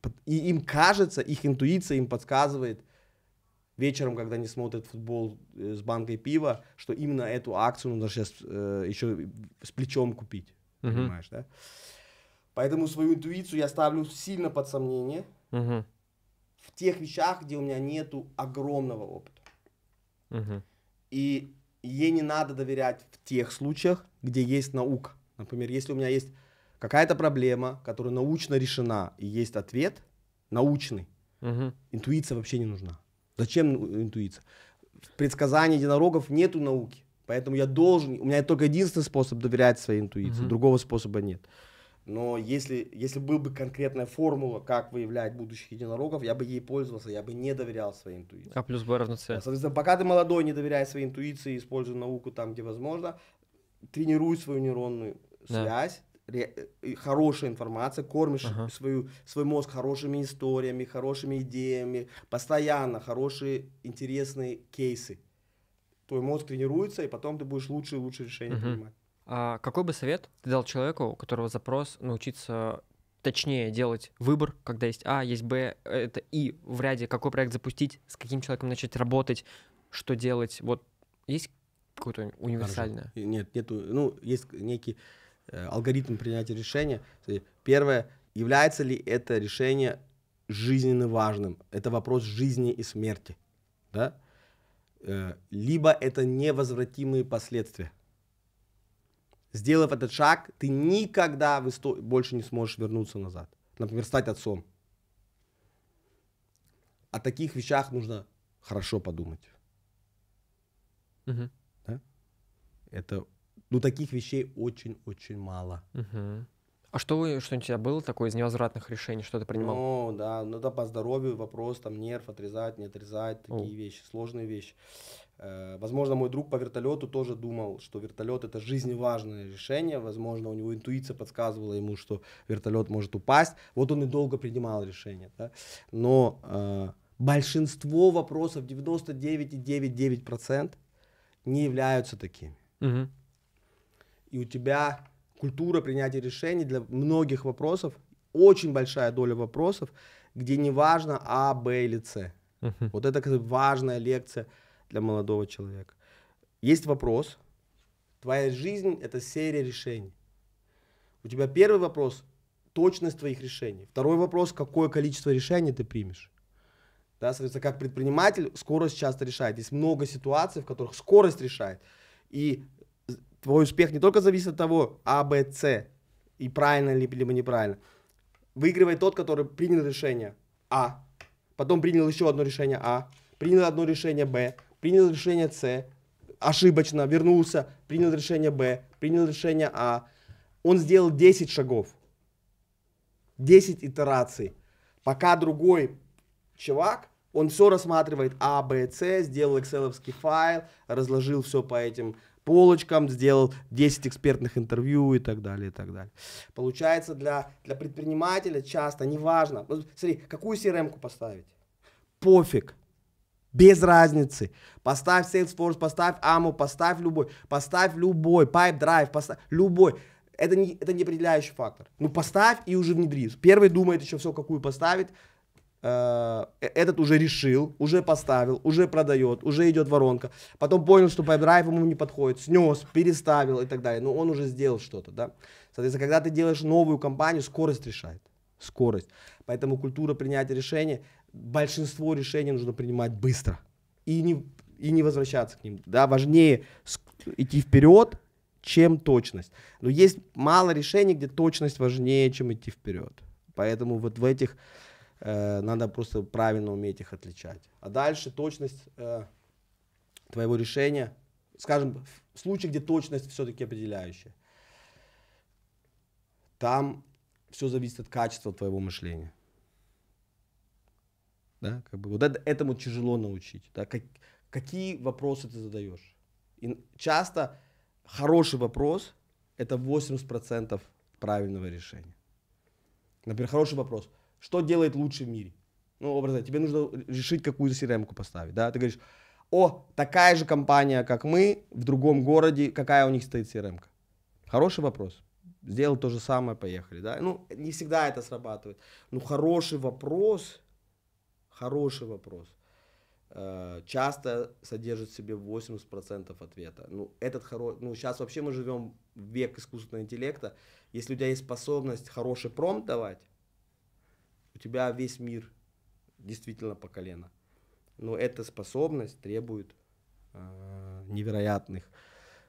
Пот- И им кажется, их интуиция им подсказывает вечером, когда они смотрят футбол э, с банкой пива, что именно эту акцию нужно сейчас еще с плечом купить. Мгм. Понимаешь, да? Поэтому свою интуицию я ставлю сильно под сомнение Мгм. в тех вещах, где у меня нету огромного опыта. Мгм. И ей не надо доверять в тех случаях, где есть наука. Например, если у меня есть какая-то проблема, которая научно решена, и есть ответ научный, Мгм. интуиция вообще не нужна. Зачем интуиция? В предсказании единорогов нету науки. Поэтому я должен, у меня только единственный способ доверять своей интуиции, Мгм. другого способа нет. Но если, если был бы конкретная формула, как выявлять будущих единорогов, я бы ей пользовался, я бы не доверял своей интуиции. А плюс Б равно С. Соответственно, пока ты молодой, не доверяй своей интуиции, используй науку там, где возможно, тренируй свою нейронную связь, ре- и хорошая информация, кормишь Ага. свою, свой мозг хорошими историями, хорошими идеями, постоянно хорошие, интересные кейсы. Твой мозг тренируется, и потом ты будешь лучше и лучше решения Мгм. принимать. А какой бы совет ты дал человеку, у которого запрос научиться точнее делать выбор, когда есть А, есть Б, это И в ряде, какой проект запустить, с каким человеком начать работать, что делать, вот есть какое-то универсальное? И Нет, нету, ну, есть некий э, алгоритм принятия решения. Первое, является ли это решение жизненно важным? Это вопрос жизни и смерти, да? Э, Либо это невозвратимые последствия. Сделав этот шаг, ты никогда исто- больше не сможешь вернуться назад. Например, стать отцом. О таких вещах нужно хорошо подумать. Мгм. Это, ну, таких вещей очень-очень мало. Мгм. А что вы, что-нибудь у тебя было такое из невозвратных решений, что ты принимал? Ну, да, ну, да, по здоровью вопрос, там, нерв отрезать, не отрезать, такие О. вещи, сложные вещи. Э, возможно, мой друг по вертолету тоже думал, что вертолет это жизневажное решение. Возможно, у него интуиция подсказывала ему, что вертолет может упасть. Вот он и долго принимал решение. Да? Но э, большинство вопросов, 99,99% не являются такими. Мгм. и у тебя культура принятия решений для многих вопросов, очень большая доля вопросов, где не важно А, Б или С. Мгм. Вот это как важная лекция для молодого человека. Есть вопрос. Твоя жизнь – это серия решений. У тебя первый вопрос – точность твоих решений. Второй вопрос – какое количество решений ты примешь. Да, соответственно, как предприниматель скорость часто решает. Есть много ситуаций, в которых скорость решает. И твой успех не только зависит от того, А, Б, С, и правильно ли, либо неправильно. Выигрывает тот, который принял решение А, потом принял еще одно решение А, принял одно решение Б, принял решение С, ошибочно, вернулся, принял решение Б, принял решение А. Он сделал 10 шагов, 10 итераций. Пока другой чувак, он все рассматривает А, Б, С, сделал экселовский файл, разложил все по этим полочкам, сделал 10 экспертных интервью и так далее, и так далее. Получается, для, для предпринимателя часто неважно, смотри, какую CRM-ку поставить, пофиг, Без разницы. Поставь Salesforce, поставь AMO, поставь любой, поставь любой, Pipedrive, поставь любой. Это не, это не определяющий фактор. Ну, поставь и уже внедри. Первый думает еще все, какую поставить. Э, этот уже решил, уже поставил, уже продает, уже идет воронка. Потом понял, что Pipedrive ему не подходит, снес, переставил и так далее. Но он уже сделал что-то, да. Соответственно, когда ты делаешь новую компанию, скорость решает. Скорость. Поэтому культура принятия решения, большинство решений нужно принимать быстро. И не, и не возвращаться к ним. Да, важнее идти вперед, чем точность. Но есть мало решений, где точность важнее, чем идти вперед. Поэтому вот в этих э, надо просто правильно уметь их отличать. А дальше точность э, твоего решения, скажем, в случае, где точность все-таки определяющая, там все зависит от качества твоего мышления. Да, как бы вот это, этому тяжело научить. Да, как, какие вопросы ты задаешь? И часто хороший вопрос – это 80% правильного решения. Например, хороший вопрос. Что делает лучше в мире? Ну, образно, тебе нужно решить, какую CRM поставить. Да? Ты говоришь, о, такая же компания, как мы, в другом городе, какая у них стоит CRM? -ка? Хороший вопрос. Сделал то же самое, поехали. Да? Ну, не всегда это срабатывает. Но хороший вопрос, хороший вопрос – Э, часто содержит в себе 80% ответа. Ну, этот хоро... ну, сейчас вообще мы живем в век искусственного интеллекта. Если у тебя есть способность хороший промпт давать, у тебя весь мир действительно по колено. Но эта способность требует э, невероятных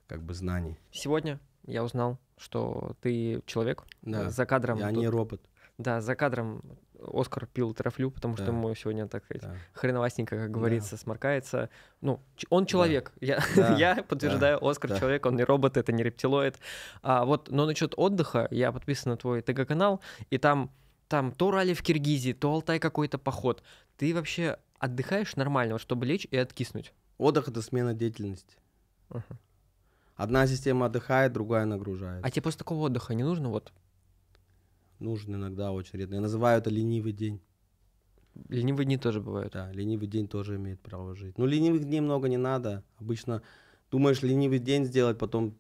как бы знаний. Сегодня я узнал, что ты человек да. за кадром. Я тут... не робот. Да, за кадром Оскар пил трафлю, потому что ему сегодня, так сказать, да. хреновастенько, как говорится, да. сморкается. Ну, он человек. Да. Я, да. я подтверждаю, да. Оскар да. человек, он не робот, это не рептилоид. А вот, но насчет отдыха, я подписан на твой ТГ-канал, и там, там то ралли в Киргизии, то Алтай какой-то поход. Ты вообще отдыхаешь нормально, вот, чтобы лечь и откиснуть? Отдых — это смена деятельности. Uh-huh. Одна система отдыхает, другая нагружает. А тебе после такого отдыха не нужно вот нужен иногда очень редко. Я называю это ленивый день. Ленивые дни тоже бывают. Да, ленивый день тоже имеет право жить. Ну, ленивых дней много не надо. Обычно думаешь ленивый день сделать, потом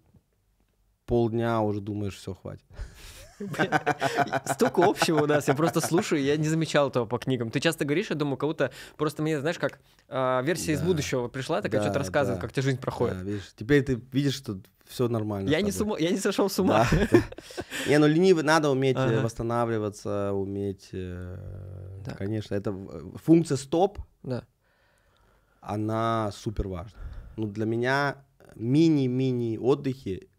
полдня уже думаешь, все, хватит. Столько общего у нас. Я просто слушаю, я не замечал этого по книгам. Ты часто говоришь, я думаю, кого-то просто мне, знаешь, как э, версия да. из будущего пришла, такая да, что-то рассказывает, да. как тебе жизнь проходит. Да, теперь ты видишь, что все нормально. Я не, с ума, я не сошел с ума. Не, ну ленивый, надо уметь э, восстанавливаться, уметь, э, конечно, это функция стоп, она супер важна. Ну, для меня мини-мини отдыхи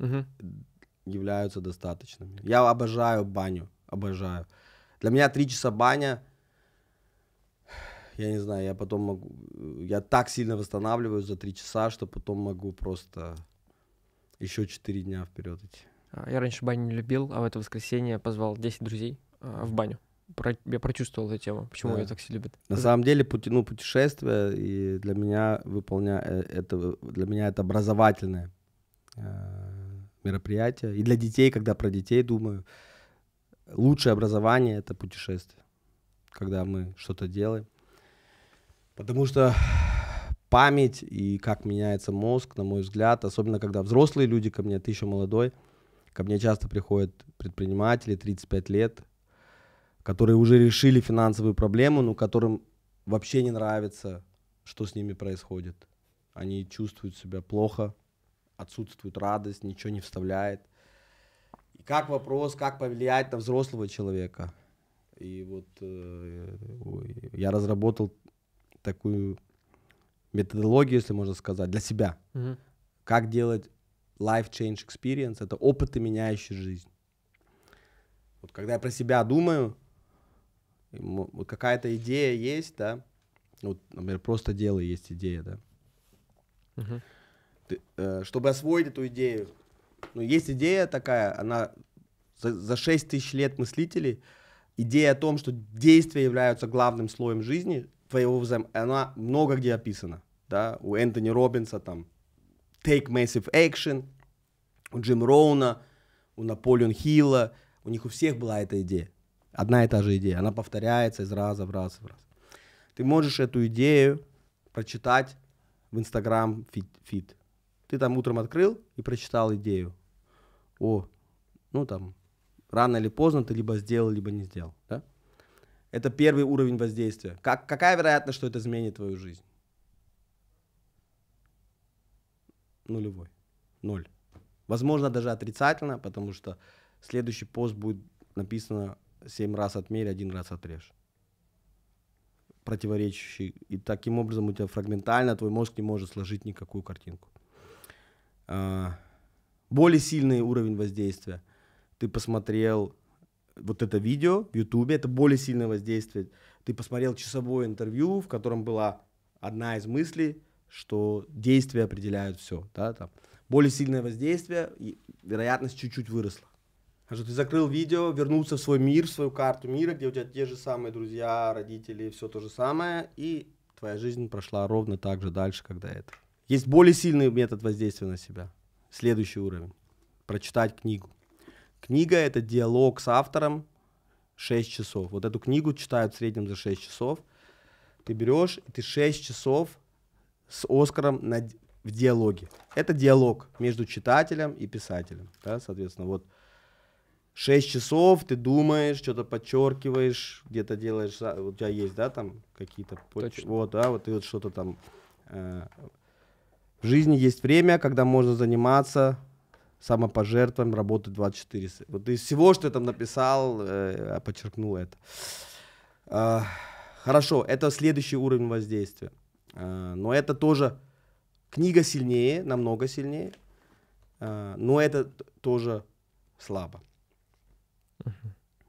являются достаточными. Я обожаю баню, обожаю. Для меня три часа баня, я не знаю, я потом могу, я так сильно восстанавливаюсь за три часа, что потом могу просто еще четыре дня вперед идти. А, я раньше баню не любил, а в это воскресенье позвал 10 друзей а, в баню. Про, я прочувствовал эту тему, почему да. ее так все любят. На самом деле, пути, ну, путешествие и для меня выполня... Э, это для меня это образовательное мероприятие. И для детей, когда про детей думаю, лучшее образование это путешествие, когда мы что-то делаем. Потому что память и как меняется мозг, на мой взгляд, особенно когда взрослые люди ко мне, ты еще молодой, ко мне часто приходят предприниматели 35 лет, которые уже решили финансовую проблему, но которым вообще не нравится, что с ними происходит. Они чувствуют себя плохо, отсутствует радость, ничего не вставляет. И как вопрос, как повлиять на взрослого человека. И вот э, я разработал такую методологию, если можно сказать, для себя. Mm-hmm. Как делать life change experience, это опыты, меняющие жизнь. Вот когда я про себя думаю, вот какая-то идея есть, да, вот, например, просто дело есть идея, да. Uh-huh. Ты, э, чтобы освоить эту идею, ну, есть идея такая, она за, за 6 тысяч лет мыслителей, идея о том, что действия являются главным слоем жизни, твоего взаим... она много где описана, да, у Энтони Робинса там Take Massive Action, у Джим Роуна, у Наполеон Хилла, у них у всех была эта идея. Одна и та же идея. Она повторяется из раза в раз в раз. Ты можешь эту идею прочитать в Instagram feed, feed. Ты там утром открыл и прочитал идею. О, ну там, рано или поздно ты либо сделал, либо не сделал, да? Это первый уровень воздействия. Как, какая вероятность, что это изменит твою жизнь? Нулевой. Ноль. Возможно, даже отрицательно, потому что следующий пост будет написано 7 раз отмерь, один раз отрежь. Противоречащий. И таким образом у тебя фрагментально твой мозг не может сложить никакую картинку. А, более сильный уровень воздействия. Ты посмотрел вот это видео в Ютубе, это более сильное воздействие. Ты посмотрел часовое интервью, в котором была одна из мыслей, что действия определяют все. Да, там. Более сильное воздействие, и вероятность чуть-чуть выросла. А что ты закрыл видео, вернулся в свой мир, в свою карту мира, где у тебя те же самые друзья, родители, все то же самое, и твоя жизнь прошла ровно так же дальше, как до этого. Есть более сильный метод воздействия на себя. Следующий уровень. Прочитать книгу. Книга — это диалог с автором 6 часов. Вот эту книгу читают в среднем за 6 часов. Ты берешь, и ты 6 часов с Оскаром на, в диалоге. Это диалог между читателем и писателем. Да, соответственно, вот 6 часов ты думаешь, что-то подчеркиваешь, где-то делаешь, у тебя есть, да, там какие-то, вот, да, вот ты вот что-то там. Э, в жизни есть время, когда можно заниматься самопожертвованием, работать 24. Вот из всего, что я там написал, э, подчеркнул это. Э, хорошо, это следующий уровень воздействия. Э, но это тоже книга сильнее, намного сильнее, э, но это тоже слабо.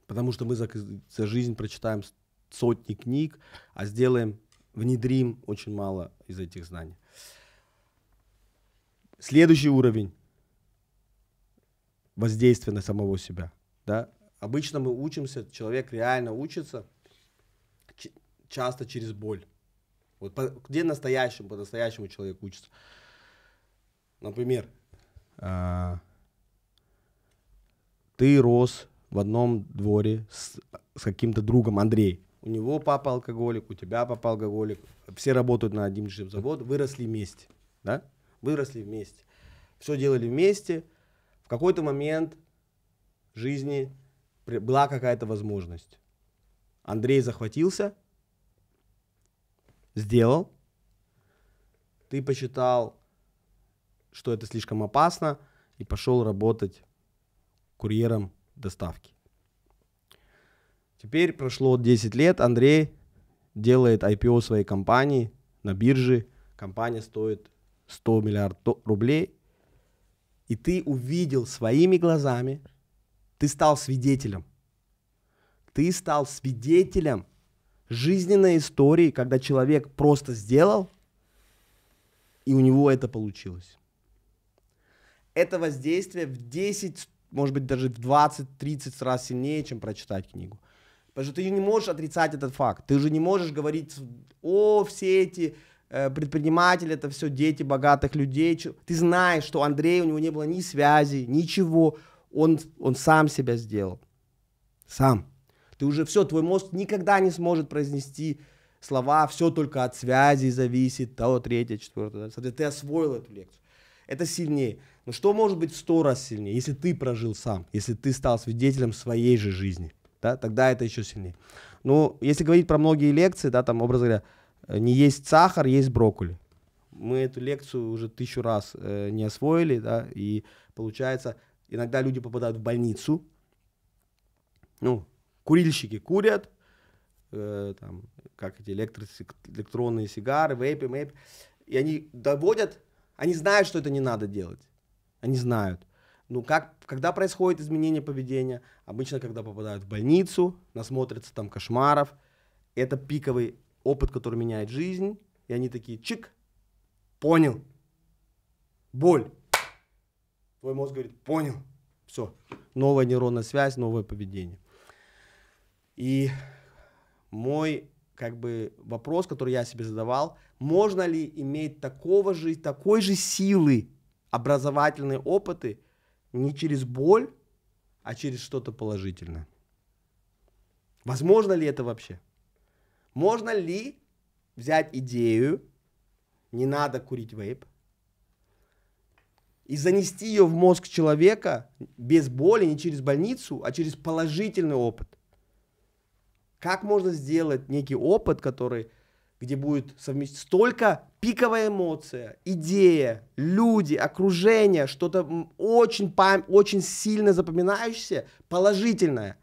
Потому что мы за, за жизнь прочитаем сотни книг, а сделаем, внедрим очень мало из этих знаний. Следующий уровень воздействия на самого себя. Да? Обычно мы учимся, человек реально учится часто через боль. Вот по, где настоящему, по-настоящему человек учится? Например, э, ты рос в одном дворе с, с каким-то другом Андрей. У него папа алкоголик, у тебя папа алкоголик. Все работают на один завод, выросли вместе. Да? Выросли вместе. Все делали вместе. В какой-то момент жизни была какая-то возможность. Андрей захватился, сделал. Ты посчитал, что это слишком опасно, и пошел работать курьером доставки. Теперь прошло 10 лет, Андрей делает IPO своей компании на бирже. Компания стоит 100 миллиардов рублей. И ты увидел своими глазами, ты стал свидетелем. Ты стал свидетелем жизненной истории, когда человек просто сделал, и у него это получилось. Это воздействие в 10 может быть, даже в 20-30 раз сильнее, чем прочитать книгу. Потому что ты не можешь отрицать этот факт. Ты же не можешь говорить, о, все эти э, предприниматели, это все дети богатых людей. Ты знаешь, что Андрей, у него не было ни связи, ничего. Он, он сам себя сделал. Сам. Ты уже все, твой мозг никогда не сможет произнести слова, все только от связи зависит, того, третье, четвертое. Соответственно, ты освоил эту лекцию. Это сильнее. Но что может быть в сто раз сильнее, если ты прожил сам, если ты стал свидетелем своей же жизни, да, тогда это еще сильнее. Ну, если говорить про многие лекции, да, там, образно говоря, не есть сахар, есть брокколи. Мы эту лекцию уже тысячу раз э, не освоили, да, и получается, иногда люди попадают в больницу, ну, курильщики курят, э, там, как эти электро- электронные сигары, вейпы, мейпы, и они доводят, они знают, что это не надо делать. Они знают. Ну, как, когда происходит изменение поведения? Обычно, когда попадают в больницу, насмотрятся там кошмаров. Это пиковый опыт, который меняет жизнь. И они такие, чик, понял. Боль. Твой мозг говорит, понял. Все. Новая нейронная связь, новое поведение. И мой как бы вопрос, который я себе задавал, можно ли иметь такого же, такой же силы образовательные опыты не через боль, а через что-то положительное. Возможно ли это вообще? Можно ли взять идею не надо курить вейп, и занести ее в мозг человека без боли, не через больницу, а через положительный опыт. Как можно сделать некий опыт, который, где будет совместить столько пиковая эмоция, идея, люди, окружение, что-то очень, очень сильно запоминающееся, положительное.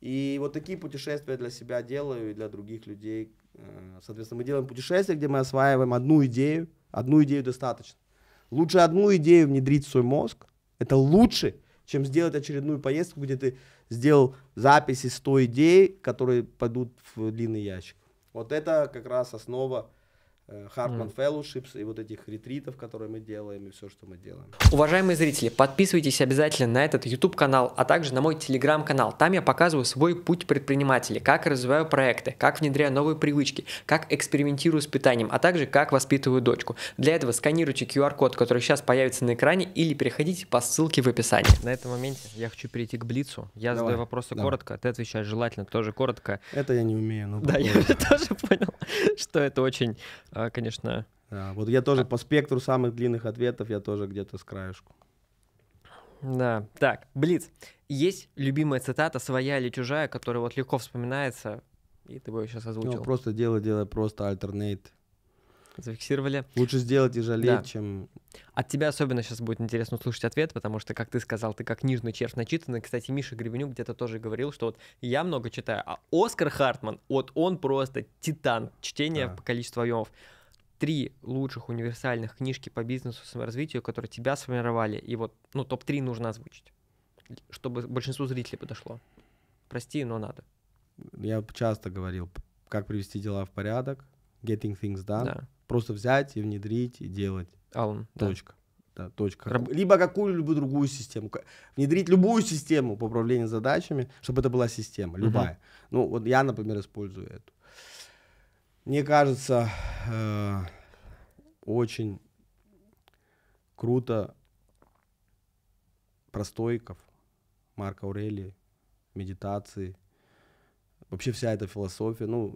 И вот такие путешествия для себя делаю и для других людей. Э, соответственно, мы делаем путешествия, где мы осваиваем одну идею. Одну идею достаточно. Лучше одну идею внедрить в свой мозг. Это лучше, чем сделать очередную поездку, где ты сделал записи 100 идей, которые пойдут в длинный ящик. Вот это как раз основа Хартман Fellowships и вот этих ретритов, которые мы делаем, и все, что мы делаем. Уважаемые зрители, подписывайтесь обязательно на этот YouTube-канал, а также на мой Telegram-канал. Там я показываю свой путь предпринимателя, как развиваю проекты, как внедряю новые привычки, как экспериментирую с питанием, а также как воспитываю дочку. Для этого сканируйте QR-код, который сейчас появится на экране, или переходите по ссылке в описании. На этом моменте я хочу перейти к Блицу. Я давай, задаю вопросы давай. коротко, ты отвечаешь желательно тоже коротко. Это я не умею. Но да, я тоже понял, что это очень конечно... Да, вот я тоже а... по спектру самых длинных ответов, я тоже где-то с краешку. Да, так, Блиц. Есть любимая цитата, своя или чужая, которая вот легко вспоминается, и ты бы ее сейчас озвучил? Ну, просто делай, делай просто альтернейт. Зафиксировали. Лучше сделать и жалеть, да. чем... От тебя особенно сейчас будет интересно услышать ответ, потому что, как ты сказал, ты как нижний червь начитанный. Кстати, Миша Гребенюк где-то тоже говорил, что вот я много читаю, а Оскар Хартман, вот он просто титан чтения да. по количеству объемов три лучших универсальных книжки по бизнесу, саморазвитию, которые тебя сформировали, и вот, ну, топ-3 нужно озвучить, чтобы большинству зрителей подошло. Прости, но надо. Я часто говорил, как привести дела в порядок, getting things done, да. Просто взять и внедрить и делать. Алан, Точка. Да. Да, точка. Раб... Либо какую-либо другую систему. Внедрить любую систему по управлению задачами, чтобы это была система, любая. Угу. Ну, вот я, например, использую эту. Мне кажется, э, очень круто про стоиков, Марка Аурелии, медитации. Вообще вся эта философия, ну,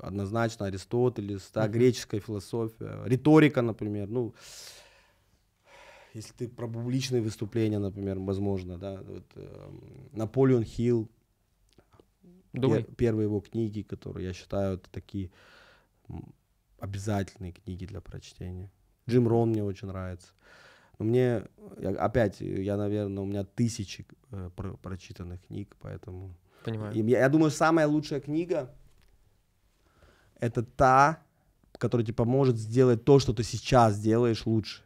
однозначно Аристотелес, да, греческая философия, риторика, например, ну, если ты про публичные выступления, например, возможно, да, вот, э, Наполеон Хилл, Думай. первые его книги, которые я считаю, это такие обязательные книги для прочтения. Джим Рон мне очень нравится. Но мне, я, опять, я, наверное, у меня тысячи э, про, прочитанных книг, поэтому... Понимаю. Я, я думаю, самая лучшая книга — это та, которая тебе поможет сделать то, что ты сейчас делаешь лучше.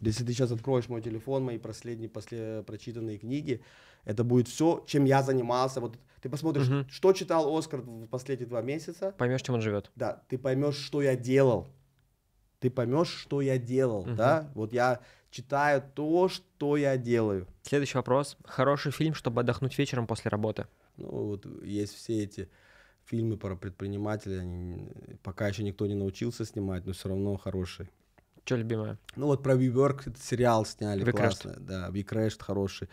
Если ты сейчас откроешь мой телефон, мои последние после прочитанные книги, это будет все, чем я занимался. Вот ты посмотришь, угу. что читал Оскар в последние два месяца. Поймешь, чем он живет. Да, ты поймешь, что я делал. Ты поймешь, что я делал, угу. да? Вот я читаю то, что я делаю. Следующий вопрос. Хороший фильм, чтобы отдохнуть вечером после работы. Ну, вот есть все эти фильмы про предпринимателей, они, пока еще никто не научился снимать, но все равно хорошие. Что любимое? Ну вот про WeWork этот сериал сняли, We классно. Да, WeCrashed хороший.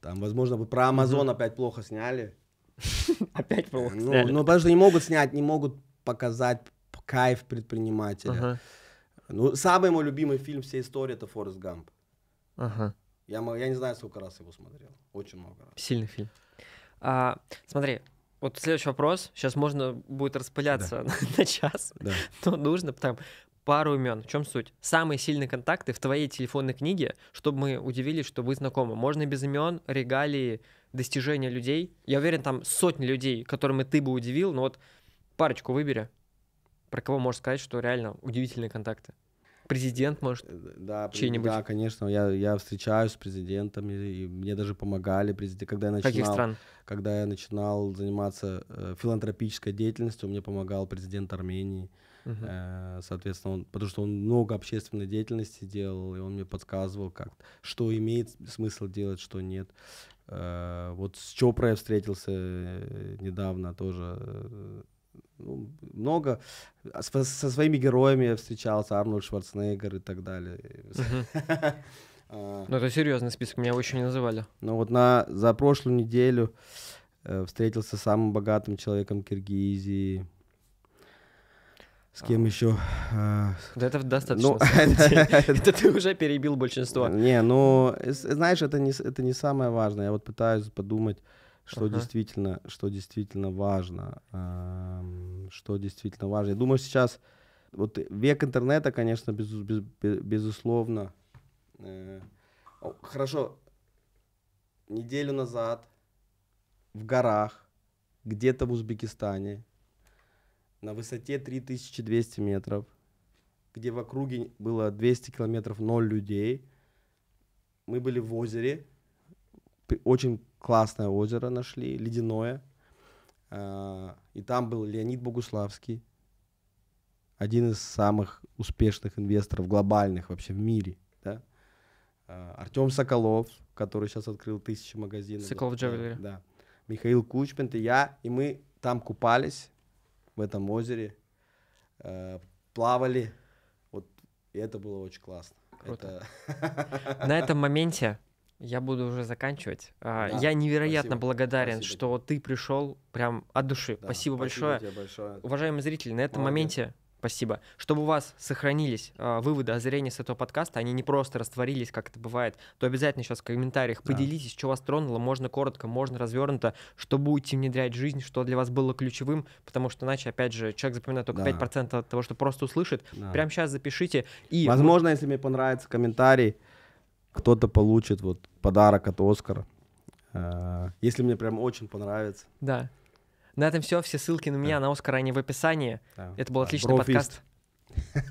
Там, возможно, про Amazon mm опять плохо сняли. Опять плохо ну, ну, потому что не могут снять, не могут показать кайф предпринимателя. Ну, самый мой любимый фильм всей истории это Форест Гамп. Ага. Я, я не знаю, сколько раз его смотрел. Очень много раз. Сильный фильм. А, смотри, вот следующий вопрос. Сейчас можно будет распыляться да. на, час. Да. Но нужно там пару имен. В чем суть? Самые сильные контакты в твоей телефонной книге, чтобы мы удивились, что вы знакомы. Можно без имен, регалии, достижения людей. Я уверен, там сотни людей, которыми ты бы удивил, но вот парочку выбери. Про кого можешь сказать, что реально удивительные контакты? Президент, может, э, да, чей-нибудь? Да, конечно. Я, я встречаюсь с президентами, и мне даже помогали президенты. Когда я начинал, Каких стран? Когда я начинал заниматься э, филантропической деятельностью, мне помогал президент Армении. Uh-huh. Э, соответственно, он, потому что он много общественной деятельности делал, и он мне подсказывал, как, что имеет смысл делать, что нет. Э, вот с Чопрой я встретился э, недавно тоже. Э, ну, много. Со, со своими героями я встречался, Арнольд Шварценеггер и так далее. Ну, это серьезный список, меня его еще не называли. Ну, вот на, за прошлую неделю встретился с самым богатым человеком Киргизии. С кем еще? Да это достаточно. Ну. Это ты уже перебил большинство. Не, ну, э, знаешь, это не, это не самое важное. Я вот пытаюсь подумать, что Ага. действительно, что действительно важно, ам, что действительно важно. Я думаю, сейчас вот век интернета, конечно, без, без- бе- безусловно. э, хорошо, неделю назад в горах, где-то в Узбекистане, на высоте 3200 метров, где в округе было 200 километров, ноль людей. Мы были в озере, очень классное озеро нашли, ледяное. А, И там был Леонид Богуславский, один из самых успешных инвесторов глобальных вообще в мире. Да? Артем Соколов, который сейчас открыл тысячи магазинов. Соколов Jewelry. Да. Михаил Кучпент и я, и мы там купались в этом озере, э, плавали, вот, и это было очень классно. Круто. Это- На этом моменте я буду уже заканчивать. А, Да, Я невероятно спасибо, благодарен, спасибо что ты пришел прям от души. Да, спасибо большое. тебе большое. Уважаемые зрители, на этом Молодец. моменте спасибо. Чтобы у вас сохранились а, выводы, озарения с этого подкаста, они не просто растворились, как это бывает, то обязательно сейчас в комментариях Да. поделитесь, что вас тронуло, можно коротко, можно развернуто, что будете внедрять в жизнь, что для вас было ключевым, потому что иначе, опять же, человек запоминает только Да. 5% от того, что просто услышит. Да. Прямо сейчас запишите. И Возможно, если мне понравится комментарий, кто-то получит вот подарок от Оскара. Э, Если мне прям очень понравится. Да. На этом все. Все ссылки на меня, на Оскара, они в описании. да. Это был Да, отличный Брофист. подкаст.